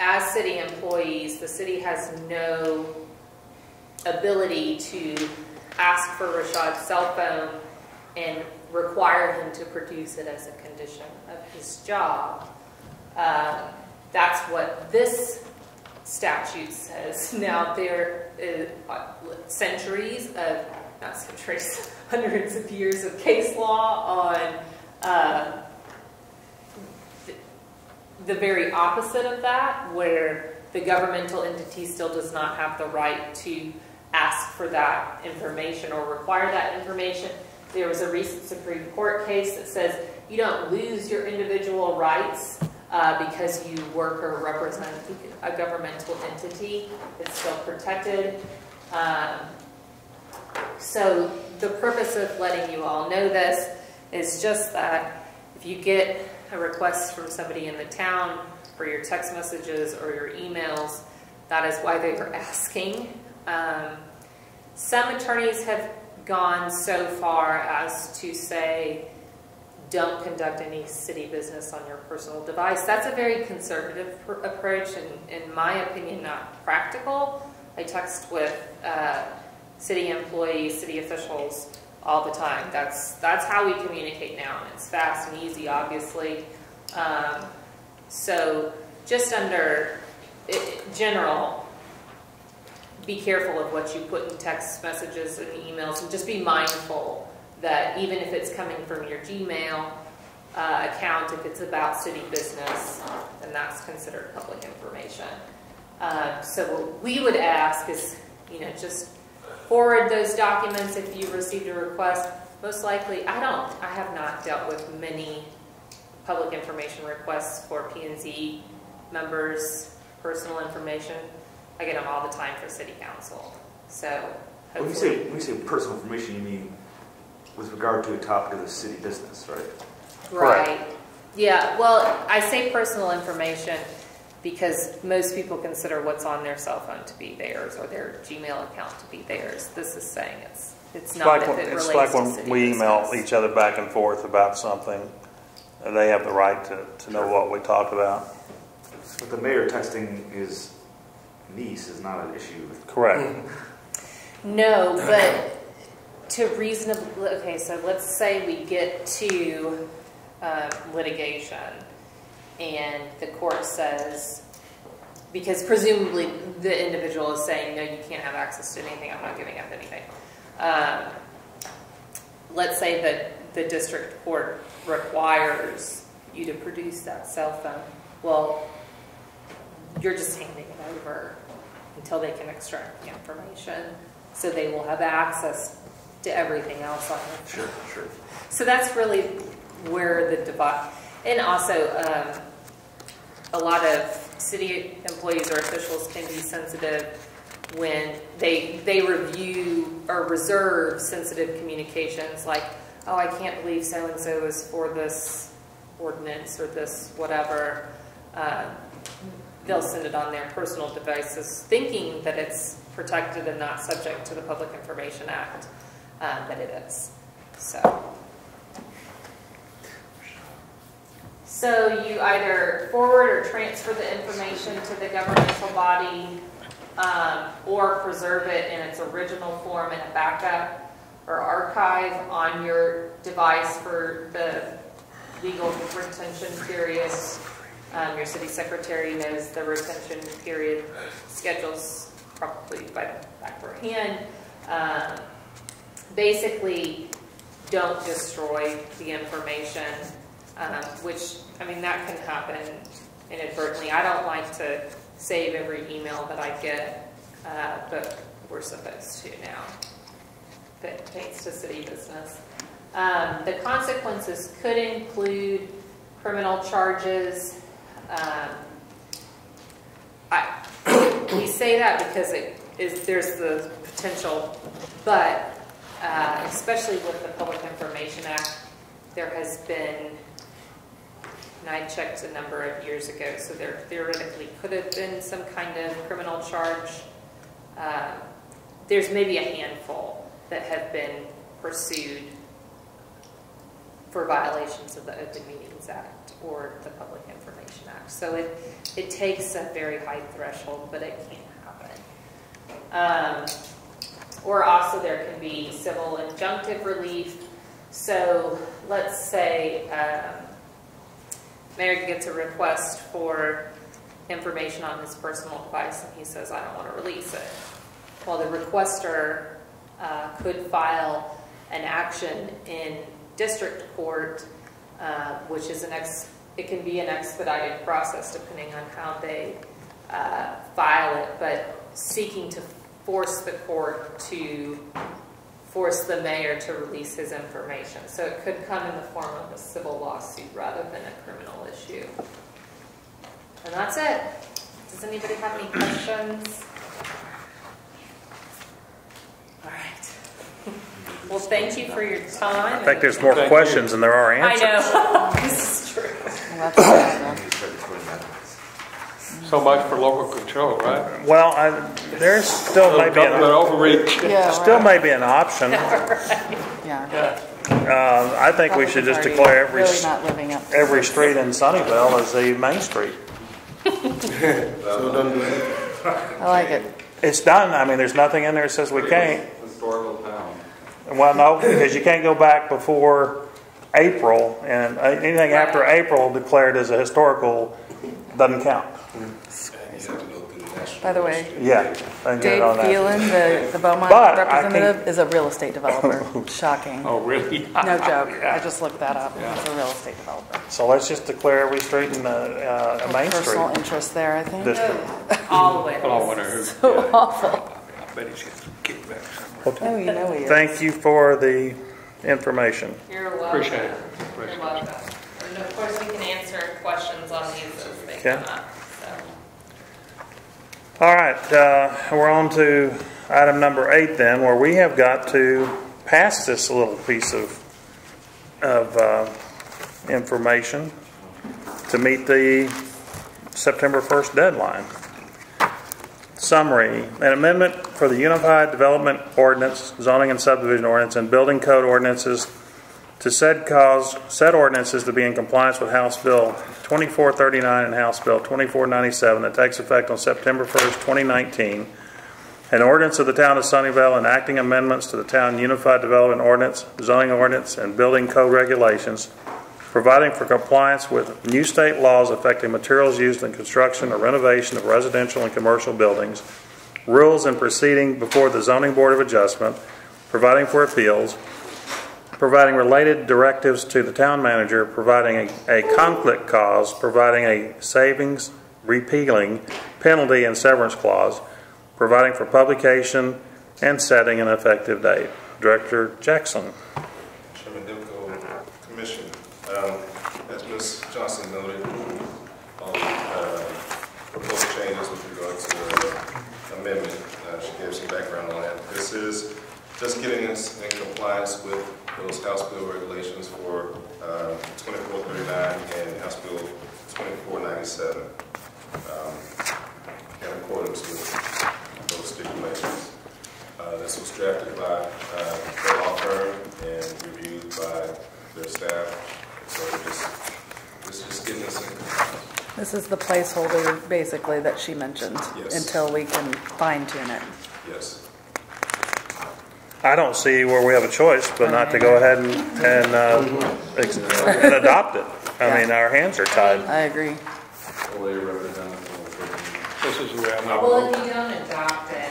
as city employees, the city has no ability to ask for Rashad's cell phone and require him to produce it as a condition of his job. Uh, that's what this statute says. Now, there is uh, centuries of, not centuries, hundreds of years of case law on uh, the, the very opposite of that, where the governmental entity still does not have the right to ask for that information or require that information. There was a recent Supreme Court case that says you don't lose your individual rights uh, because you work or represent a governmental entity. It's still protected. Um, so the purpose of letting you all know this is just that if you get a request from somebody in the town for your text messages or your emails, that is why they are asking. Um, some attorneys have gone so far as to say, don't conduct any city business on your personal device. That's a very conservative approach and, in my opinion, not practical. I text with uh, city employees, city officials all the time. That's, that's how we communicate now. And it's fast and easy, obviously. Um, so just under general, be careful of what you put in text messages and emails and just be mindful that even if it's coming from your Gmail uh, account, if it's about city business, then that's considered public information. Uh, so what we would ask is, you know, just forward those documents if you received a request. Most likely, I don't, I have not dealt with many public information requests for P&Z members' personal information. I get them all the time for city council. So when you say when you say personal information, you mean with regard to a topic of the city business, right? Right. Yeah, well, I say personal information because most people consider what's on their cell phone to be theirs or their Gmail account to be theirs. This is saying it's it's, It's not like, if when- it it's like to when city we email business. each other back and forth about something, and they have the right to, to know what we talk about. But the mayor texting his niece is not an issue. Correct. No, but to reasonably, okay, so let's say we get to uh, litigation and the court says, because presumably the individual is saying, no, you can't have access to anything, I'm not giving up anything. Um, let's say that the district court requires you to produce that cell phone. Well, you're just handing it over until they can extract the information. So they will have access to everything else on it. Sure, sure. So that's really where the divide, and also um, a lot of city employees or officials can be sensitive when they they review or reserve sensitive communications, like, oh, I can't believe so and so is for this ordinance or this whatever. Um, they'll send it on their personal devices, thinking that it's protected and not subject to the Public Information Act, um, it is. So. So you either forward or transfer the information to the governmental body, um, or preserve it in its original form in a backup or archive on your device for the legal retention period. Um, your city secretary knows the retention period schedules probably by backward Um, basically, don't destroy the information, um, which, I mean, that can happen inadvertently. I don't like to save every email that I get, uh, but we're supposed to now. That pertains to city business. Um, the consequences could include criminal charges. Um, I, we say that because it is there's the potential, but uh, especially with the Public Information Act, there has been, and I checked a number of years ago, so there theoretically could have been some kind of criminal charge. Um, there's maybe a handful that have been pursued for violations of the Open Meetings Act or the Public Information Act. So it, it takes a very high threshold, but it can happen. Um, or also there can be civil injunctive relief. So let's say um, Mayor gets a request for information on his personal device and he says, I don't want to release it. Well, the requester uh, could file an action in district court, uh, which is an ex, it can be an expedited process depending on how they uh, file it, but seeking to force the court to force the mayor to release his information. So it could come in the form of a civil lawsuit rather than a criminal issue. And that's it. Does anybody have any questions? All right. Well, thank you for your time. I think there's more questions than there are answers. I know. This is true. Well, that's a problem. So much for local control, right? Well, I, there's still maybe, Government an- overreach. Yeah, still right. may be an option. Yeah. Uh, I think we should just declare every, Really not living up. every their- street in Sunnyvale as the main street. So don't do it. I like it. It's done. I mean, there's nothing in there that says we can't. Historical town. Well, no, because you can't go back before April, and uh, anything after April declared as a historical doesn't count. You have to go through the national. By the way, Yeah. I can get Dave on that. Phelan, the, the Beaumont But I think- representative, is a real estate developer. Shocking. Oh, really? No joke. I just looked that up. He's a real estate developer. So let's just declare every street in, uh, uh, a main Personal street interest there, I think. district. All the way. Well, I wonder who. So yeah. awful. I bet he's got some kickbacks somewhere. Oh, you know he is. Thank you for the information. You're welcome. Appreciate it. You're welcome. And of course, we can answer questions on these as they Okay. come up, so. All right, uh, we're on to item number eight then, where we have got to pass this little piece of, of uh, information to meet the September 1st deadline. Summary, an amendment for the Unified Development Ordinance, zoning and subdivision ordinance, and building code ordinances to said cause, said ordinances to be in compliance with House Bill 2439 and House Bill 2497 that takes effect on September 1st, 2019. An ordinance of the Town of Sunnyvale enacting amendments to the Town Unified Development Ordinance, zoning ordinance, and building code regulations, providing for compliance with new state laws affecting materials used in construction or renovation of residential and commercial buildings, rules and proceeding before the Zoning Board of Adjustment, providing for appeals, providing related directives to the town manager, providing a, a conflict cause, providing a savings, repealing, penalty, and severance clause, providing for publication, and setting an effective date. Director Jackson. Chairman Dimko, Commission, um, as Ms. Johnson noted, on uh, proposed changes with regard to the amendment, uh, she gave some background on that. This is just getting us in compliance with those House Bill regulations for uh, 2439 and House Bill 2497. um, in accordance with those stipulations. Uh, This was drafted by uh, the law firm and reviewed by their staff. So just, this is just getting us in This is the placeholder, basically, that she mentioned, Yes. until we can fine tune it. Yes. I don't see where we have a choice, but not to go ahead and, and, uh, ex- and adopt it. I mean, our hands are tied. I agree. This is the way I'm not Well, if you don't adopt it,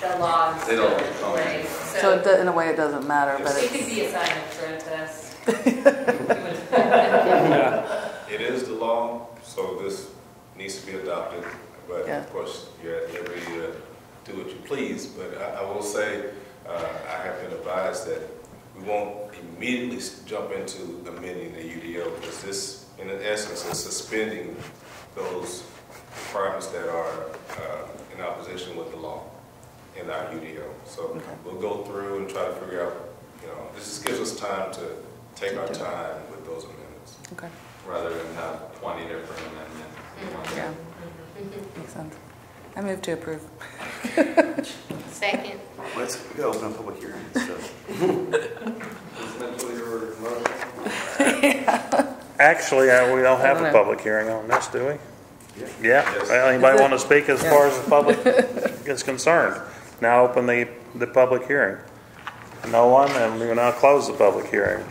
the law is They still don't in come in. place. So So it do- in a way, it doesn't matter, but it could it's, be a sign of protest. It is the law, so this needs to be adopted, but Yeah. of course, you're at liberty to do what you please. But I, I will say, uh, I have been advised that we won't immediately jump into amending the UDO, because this, in essence, is suspending those requirements that are uh, in opposition with the law in our UDO. So we'll go through and try to figure out, you know, this just gives us time to take our time with those amendments. okay, rather than have 20 different amendments. in one. yeah. Makes sense. I move to approve. Second. Let's, we gotta open a public hearing, so. Essentially, your motion? Actually, uh, we don't have don't a public hearing on this, do we? Yeah. Yeah. Yes. Well, anybody want to speak as far as the public is concerned? Now open the, the public hearing. No one, and we will now close the public hearing.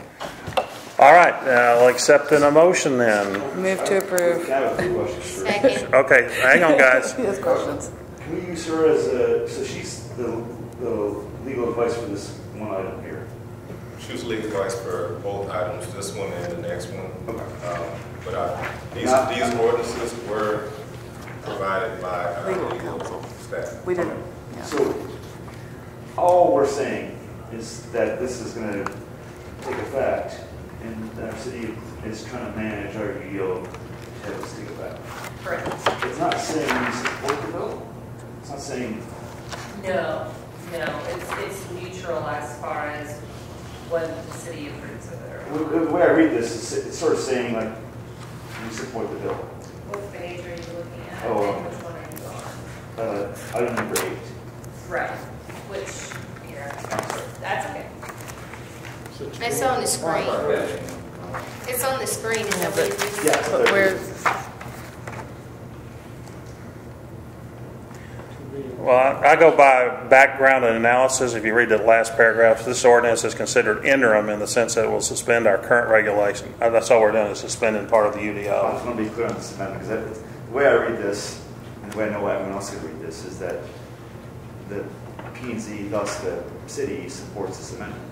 All right, uh, I'll accept an motion then. Move to approve. I have a few questions for her. Second. Okay, hang on, guys. He has questions. Can we use her as a, so she's the, the legal advice for this one item here? She was legal advice for both items, this one and the next one. Okay. Um, But uh, these, Not- these ordinances were provided by our Legal legal counsel. staff. We didn't, yeah. So, all we're saying is that this is gonna take effect, and our city is trying to manage our UDO to have this take effect. Correct. It's not saying we support the bill, it's not saying, No, no, it's, it's neutral as far as whether the city approves of it or the not. the way I read this, it's, it's sort of saying like, we support the bill. What page are you looking at? Oh. And which one are you on? Uh, item number eight. Right, which, here, that's okay. It's on the screen. It's on the screen, is that what it is? Yeah. But where, Well, I I go by background and analysis. If you read the last paragraph, this ordinance is considered interim in the sense that it will suspend our current regulation. Uh, That's all we're doing is suspending part of the I UDO. just want to be clear on this amendment, because the way I read this, and the way I know everyone else could read this, is that the P and Z, thus the city, supports this amendment.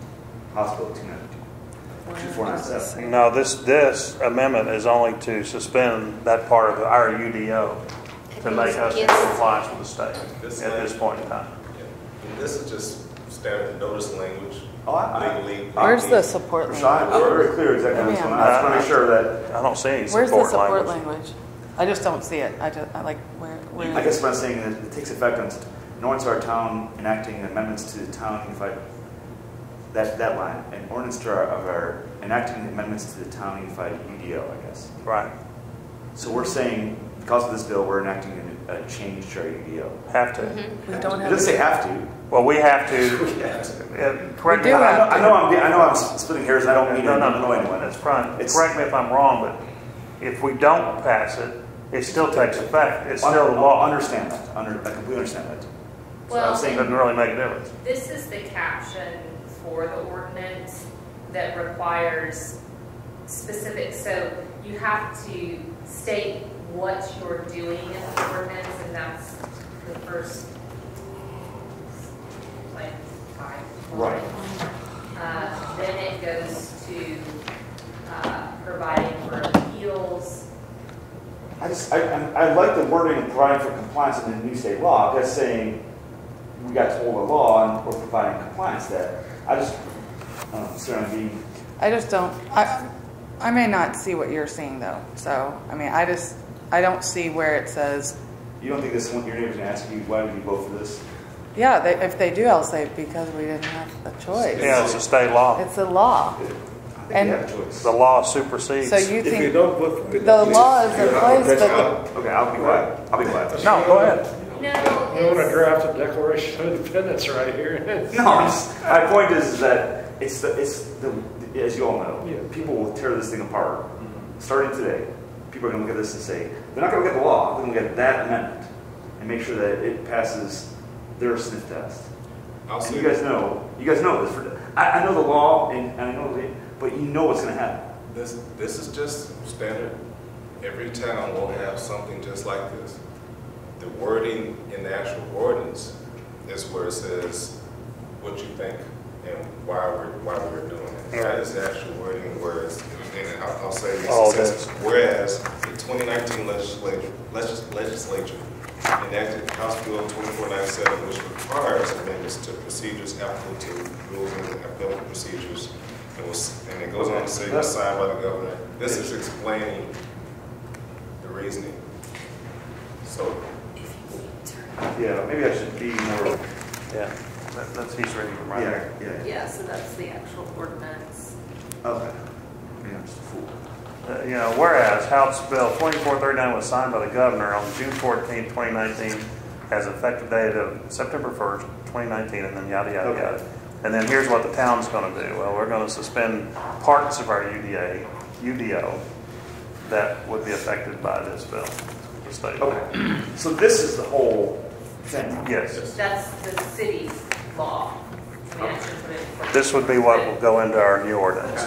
House Bill two ninety-two. Two four nine seven. No, this, this amendment is only to suspend that part of our UDO to make us in compliance with the state at this point in time. Yeah. And this is just standard notice language, Oh, I, I, legally. where's the support Rashawn, language? I'm very clear exactly what's going on. I just want to make sure that, I don't see any Where's the support support language. language? I just don't see it. I just, I like, where, where? I guess what I'm saying is it takes effect on, an ordinance of our town enacting amendments to the town unified, that, that line, an ordinance to our, of our enacting amendments to the town unified UDO, I guess. Right, So we're saying, because of this bill, we're enacting a, a change to our UDO. have to. We don't It have. doesn't say have to. Well, we have to, uh, correct me We if do I'm have I know, I know I'm, I know I'm splitting hairs, and I don't mean to No, no, annoy anyone. That's fine. It's- Correct me if I'm wrong, but if we don't pass it, it still takes effect. It's still the Under- law. Understand that, under, I completely understand that. So I'm Well, saying, Doesn't really make a difference. This is the caption for the ordinance that requires specific, so you have to state what you're doing in the ordinance, and that's the first, like, five. Right. Uh, then it goes to, uh, providing for appeals, I just, I, I'm- I like the wording of providing for compliance in the new state law, that's saying we got told the law and we're providing compliance that. I just, I don't know, so I'm being, I just don't, I, I may not see what you're seeing though. So, I mean, I just, I don't see where it says, you don't think this, one your neighbor's gonna ask you, why did you vote for this? yeah, they, if they do, I'll say because we didn't have a choice. Yeah, it's a state law. It's a law. think And- we have a choice. The law supersedes. So you If you think don't vote for it. the law is in place, Okay, but I'll- Okay, I'll be quiet. I'll be quiet. No, go ahead. We want to No, draft a Declaration of Independence right here. No, my point is that it's the, it's the, as you all know, Yeah. people will tear this thing apart. Mm-hmm. Starting today, people are gonna look at this and say, they're not gonna look at the law, they're gonna look at that amendment and make sure that it passes their sniff test. I'll And you guys know, you guys know this, for, I, I know the law and, and I know, it, but you know what's gonna happen. This, this is just standard. Every town will have something just like this. The wording in the actual ordinance is where it says what you think and why we're, why we're doing it. That is the actual wording, whereas, and I'll, I'll say Oh, this, it says, whereas the 2019 legislature, legis- legislature enacted House Bill 2497, which requires amendments to procedures applicable to rules and applicable procedures. And was, and it goes on to say, was signed by the governor. This is explaining the reasoning. So, Yeah, maybe I should be more, Yeah, that- that's, he's reading from right yeah, there. yeah, Yeah, so that's the actual ordinance. okay. Maybe I'm just a fool. Uh, You know, whereas House Bill 2439 was signed by the governor on June 14, 2019, has effective date of September 1st, 2019, and then yada, yada, Okay. yada. And then here's what the town's going to do. Well, we're going to suspend parts of our UDA, UDO, that would be affected by this bill. The state. Okay, so this is the whole thing. Yes. That's the city's law. I mean, I should put it for- This would be what will go into our new ordinance.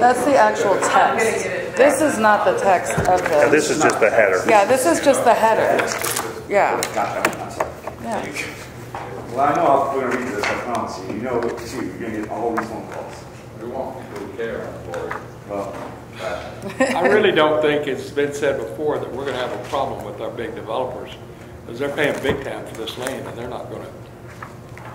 that's the actual text. This is not the text of Now, this is just the header. yeah, this is just the header. Yeah, Not, I'm not sorry. yeah. Well, I know I'm gonna read this, I promise you. You know it too. You're gonna get all these phone calls. We want people to care for it. Well, I really don't think it's been said before that we're gonna have a problem with our big developers, because they're paying big time for this land, and they're not gonna,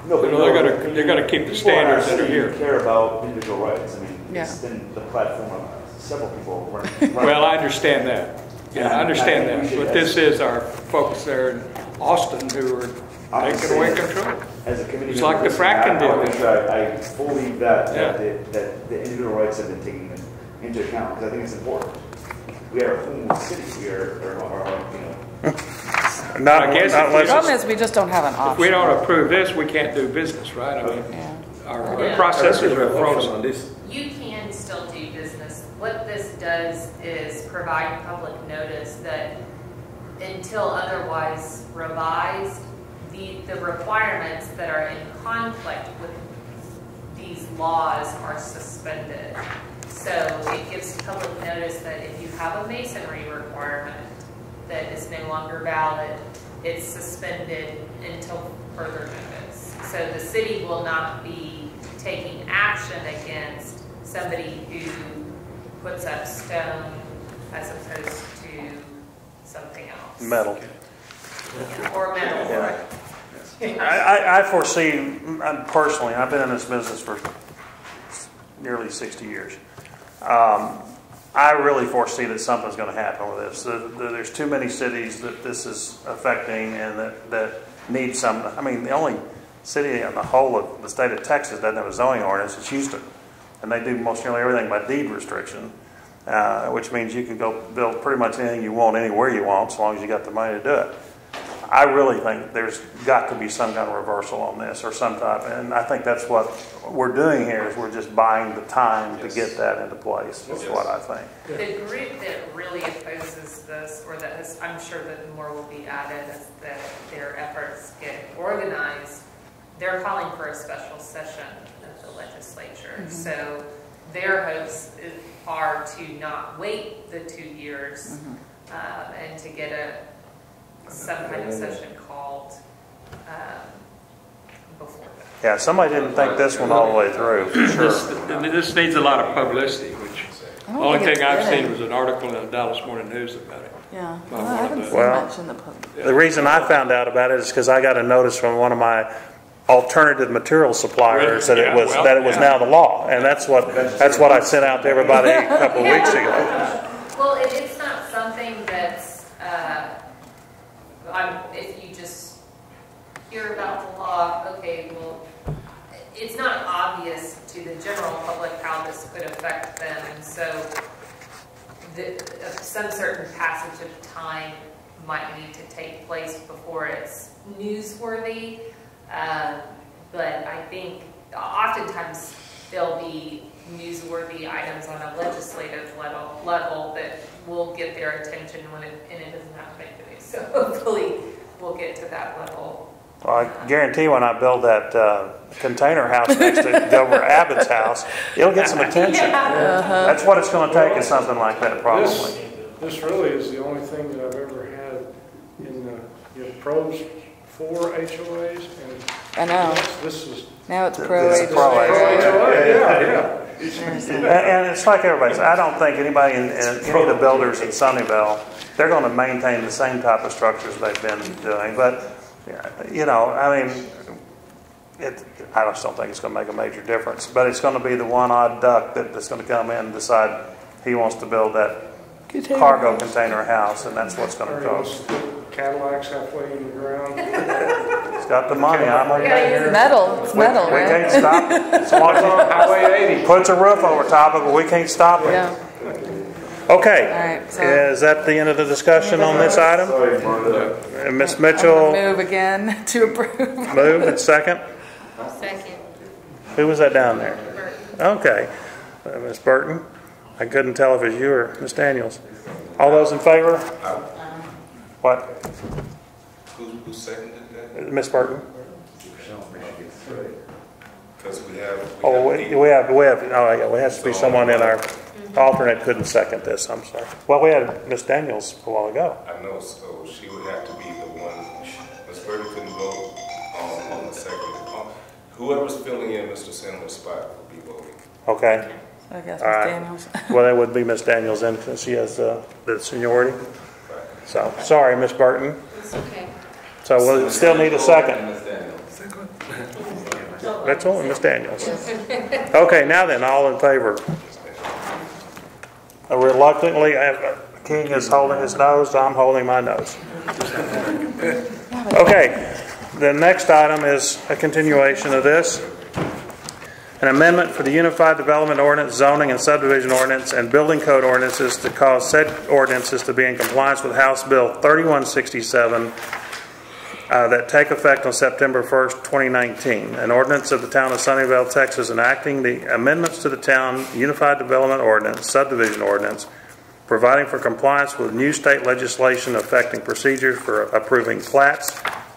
no, You know, they're gonna- they're gonna keep the people in our standards that are here. Care about individual rights. I mean, it's been the platform of several people. running- well, I understand that. Yeah, I understand that, but this is our folks there in Austin who are I'm taking away control. As a committee. It's like the fracking I- I deal. I I fully vet Yeah. that, the- that the individual rights have been taken into account, because I think it's important. We are a home rule city, we are, are, are, you know, Not, I guess not if we unless Problem it's- is, we just don't have an If we option. don't approve this, we can't do business, right? I mean, Yeah. our our Yeah. processes are frozen. on this. You can still do business. What this does is provide public notice that until otherwise revised, the, the requirements that are in conflict with these laws are suspended. So it gives public notice that if you have a masonry requirement that is no longer valid, it's suspended until further notice. So the city will not be taking action against somebody who puts up stone as opposed to something else. metal. Or metal, Yeah. right. I, I- I foresee, personally, I've been in this business for nearly 60 years. Um, I really foresee that something's going to happen with this. There- there- There's too many cities that this is affecting and that, that need some, I mean, the only city in the whole of the state of Texas that doesn't have a zoning ordinance is Houston. And they do most nearly everything by deed restriction, uh, which means you can go build pretty much anything you want anywhere you want, as long as you got the money to do it. I really think there's got to be some kind of reversal on this or some type, and I think that's what we're doing here is we're just buying the time to get that into place, is Yes. what I think. The group that really opposes this, or that is, I'm sure that more will be added as that their efforts get organized, they're calling for a special session of the legislature. So their hopes are to not wait the two years um, and to get a, some kind of session called um, before that. Yeah, somebody didn't think this one all the way through, for This, sure. this needs a lot of publicity, which, the don't only think it's thing I've getting- seen was an article in the Dallas Morning News about it. Yeah, Well, I haven't seen Well- much in the public. The reason I found out about it is because I got a notice from one of my alternative material suppliers that it was, well, that it was yeah. now the law, and that's what, that's what I sent out to everybody a couple of weeks ago. Well, it, it's not something that's, uh, I'm, if you just hear about the law, okay, well, it's not obvious to the general public how this could affect them. And so the, some certain passage of time might need to take place before it's newsworthy. Um, But I think oftentimes there'll be newsworthy items on a legislative level, level that will get their attention when it, and it doesn't have to make the news. So hopefully we'll get to that level. Well, I guarantee when I build that uh, container house next to Governor Abbott's house, it'll get some attention. That's what it's going to take is something like that, probably. This, this really is the only thing that I've ever had in the, you know, pros for HOAs and. I know. This is. Now it's pro It's pro Pro HOA. HOA, yeah, yeah. And, and it's like everybody says, I don't think anybody in, in any of the builders in Sunnyvale, they're going to maintain the same type of structures they've been doing. But, you know, I mean, it, I just don't think it's going to make a major difference. But it's going to be the one odd duck that, that's going to come in and decide he wants to build that cargo container house, and that's what's going to cost. Cadillacs halfway in the ground. It's got the money. I'm It's okay. metal, it's metal, We right? can't stop it. As long Highway 80. puts a roof over top of it, we can't stop it. Yeah, Okay. All right, so- Is that the end of the discussion on this item? Sorry, Martha. And Ms. Mitchell move again to approve. Move and second. Second. Who was that down there? Okay. Uh, Ms. Burton. I couldn't tell if it was you or Ms. Daniels. All those in favor? What? Who, who seconded that? Ms. Burton? Because we have. we Oh, have we we have, we have, oh, yeah, there has to be someone in our alternate couldn't second this, I'm sorry. Well, we had Ms. Daniels a while ago. I know, so she would have to be the one, Ms. Burton couldn't vote on, on the second. Um, Whoever's filling in Mr. Sandler's spot will be voting. Okay? I guess All Ms. right. Daniels. Well, that would be Miss Daniels then, since she has uh, the seniority. So, sorry, Miss Burton. It's okay. So we'll still need a second. Ms. Daniels. Mitchell and Ms. Daniels. Okay, now then, all in favor? Uh, Reluctantly, uh, King is holding his nose, I'm holding my nose. Okay, the next item is a continuation of this. An amendment for the Unified Development Ordinance, zoning and subdivision ordinance, and building code ordinances to cause said ordinances to be in compliance with House Bill 3167 uh, that take effect on September 1st, 2019. An ordinance of the town of Sunnyvale, Texas, enacting the amendments to the town Unified Development Ordinance, subdivision ordinance, providing for compliance with new state legislation affecting procedures for approving plats,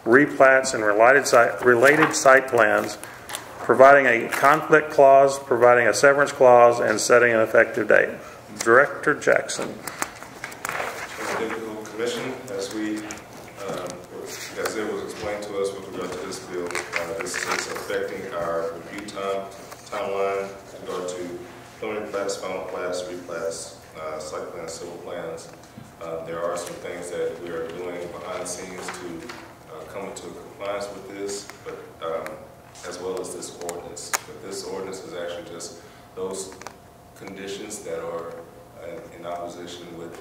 replats, and related site, related site plans, providing a conflict clause, providing a severance clause, and setting an effective date. Director Jackson. Commission, as we, um, as it was explained to us with regard to this bill, uh, this is affecting our review time, timeline with regard to preliminary plats, final plats, replats, uh, site plans, civil plans. Uh, There are some things that we are doing behind the scenes to uh, come into compliance with this, but um, as well as this ordinance. But this ordinance is actually just those conditions that are uh, in opposition with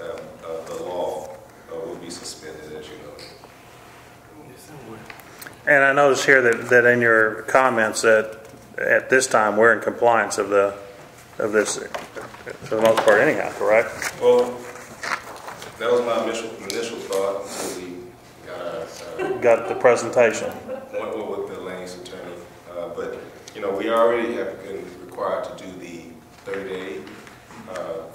um, uh, the law uh, will be suspended, as you know. And I notice here that, that in your comments that at this time, we're in compliance of the, of this, for the most part anyhow, correct? Well, that was my initial, initial thought until we got our, uh, Got the presentation. went with the Lane's attorney. Uh, But, you know, we already have been required to do the 30-day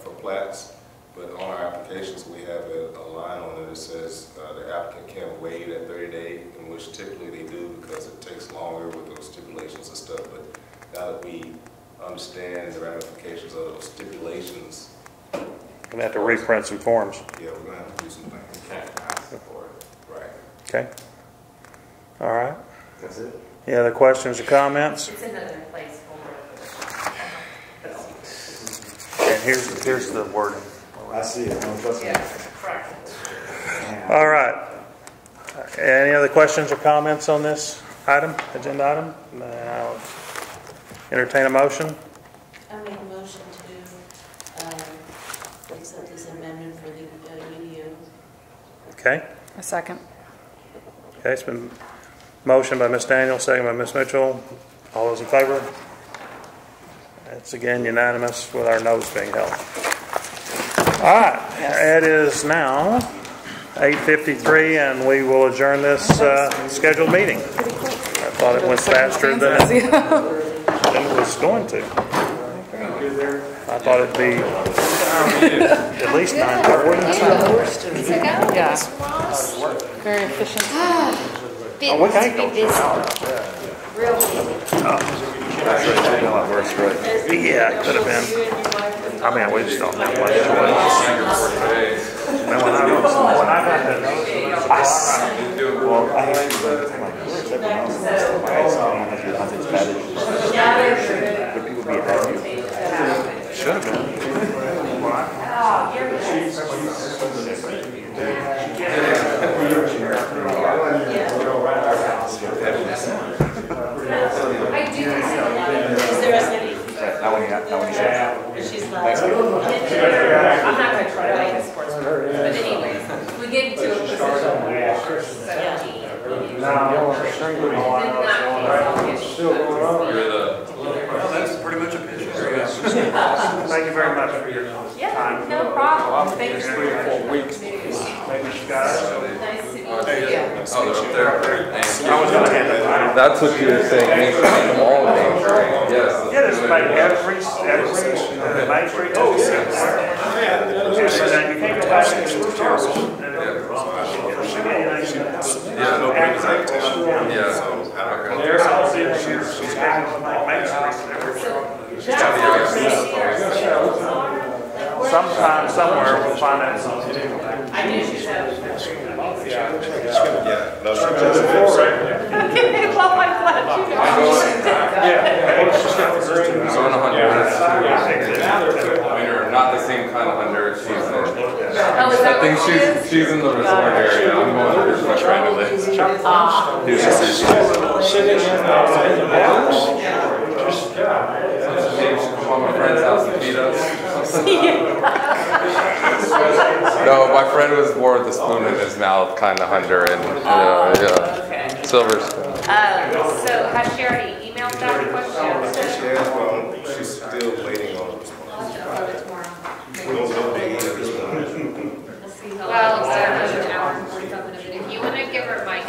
for plats, but on our applications, we have a a line on it that says uh, the applicant can waive that 30-day, in which typically they do because it takes longer with those stipulations and stuff. But now that we understand the ramifications of those stipulations, We'm Gonna have to reprint some forms, yeah, we're gonna have to do some things. Can't ask for it. Right. okay? All right. That's it? Any other questions or comments? It's another place for And here's, here's the wording. I see it, no, trust me. correct. All right. Any other questions or comments on this item, agenda item? Now, Entertain a motion? I make a motion to um, accept this amendment for the uh, UDO. Okay. A second. Okay, it's been motioned by Ms. Daniels, second by Ms. Mitchell. All those in favor? It's again unanimous with our noes being held. All right, it is now 8:53 and we will adjourn this uh, scheduled meeting. I thought it went faster than it than it was going to. I thought it'd be at least 9:30. Yeah. Very efficient. Oh, we can't go two hours. Real busy. A lot worse, right? Yeah, it could have been. I mean, we just don't have much choice. Man, when I, when I got that, Well, I had to, like, where's everyone else? I Would people be happy? should have been. Is there a, Right, Not when you got, not when you should. she's not. I'm not gonna try to make a sports but anyways, we get to a position uh, where seventeen. Then that case, Still going on? You're the, That's pretty much a picture. Thank you very much for your time. Yeah, time. no problem, thank you. three or four weeks. Maybe you guys. Nice to meet you. oh, they're up there? I was gonna hand it to you. That's what you were saying, Main Street, all Main Street, yes. Yeah, this is like every, every, Main Street. Oh, yeah. So you can't go back and it's terrible. Yeah, no, Yeah. yeah. There's all the issues, she's got to make Main Street. Sometime, somewhere, we'll find out something. I knew she said. Yeah, no, she just. Okay, well, I'm glad you know. So on a hundred, winter, not the same kind of hundred, she's in. Oh, I think she's, she's in the resort area, I'm going to my friend who lives. Ah. Sitting in, uh, in the box. Maybe she come on my friend's house and feed us. No, my friend was born with a spoon in his mouth, kind of hunter, and, yeah, yeah. Okay. Silver spoon. Um, so has she already emailed that question? Well, exactly, an hour and. If you wanna give her my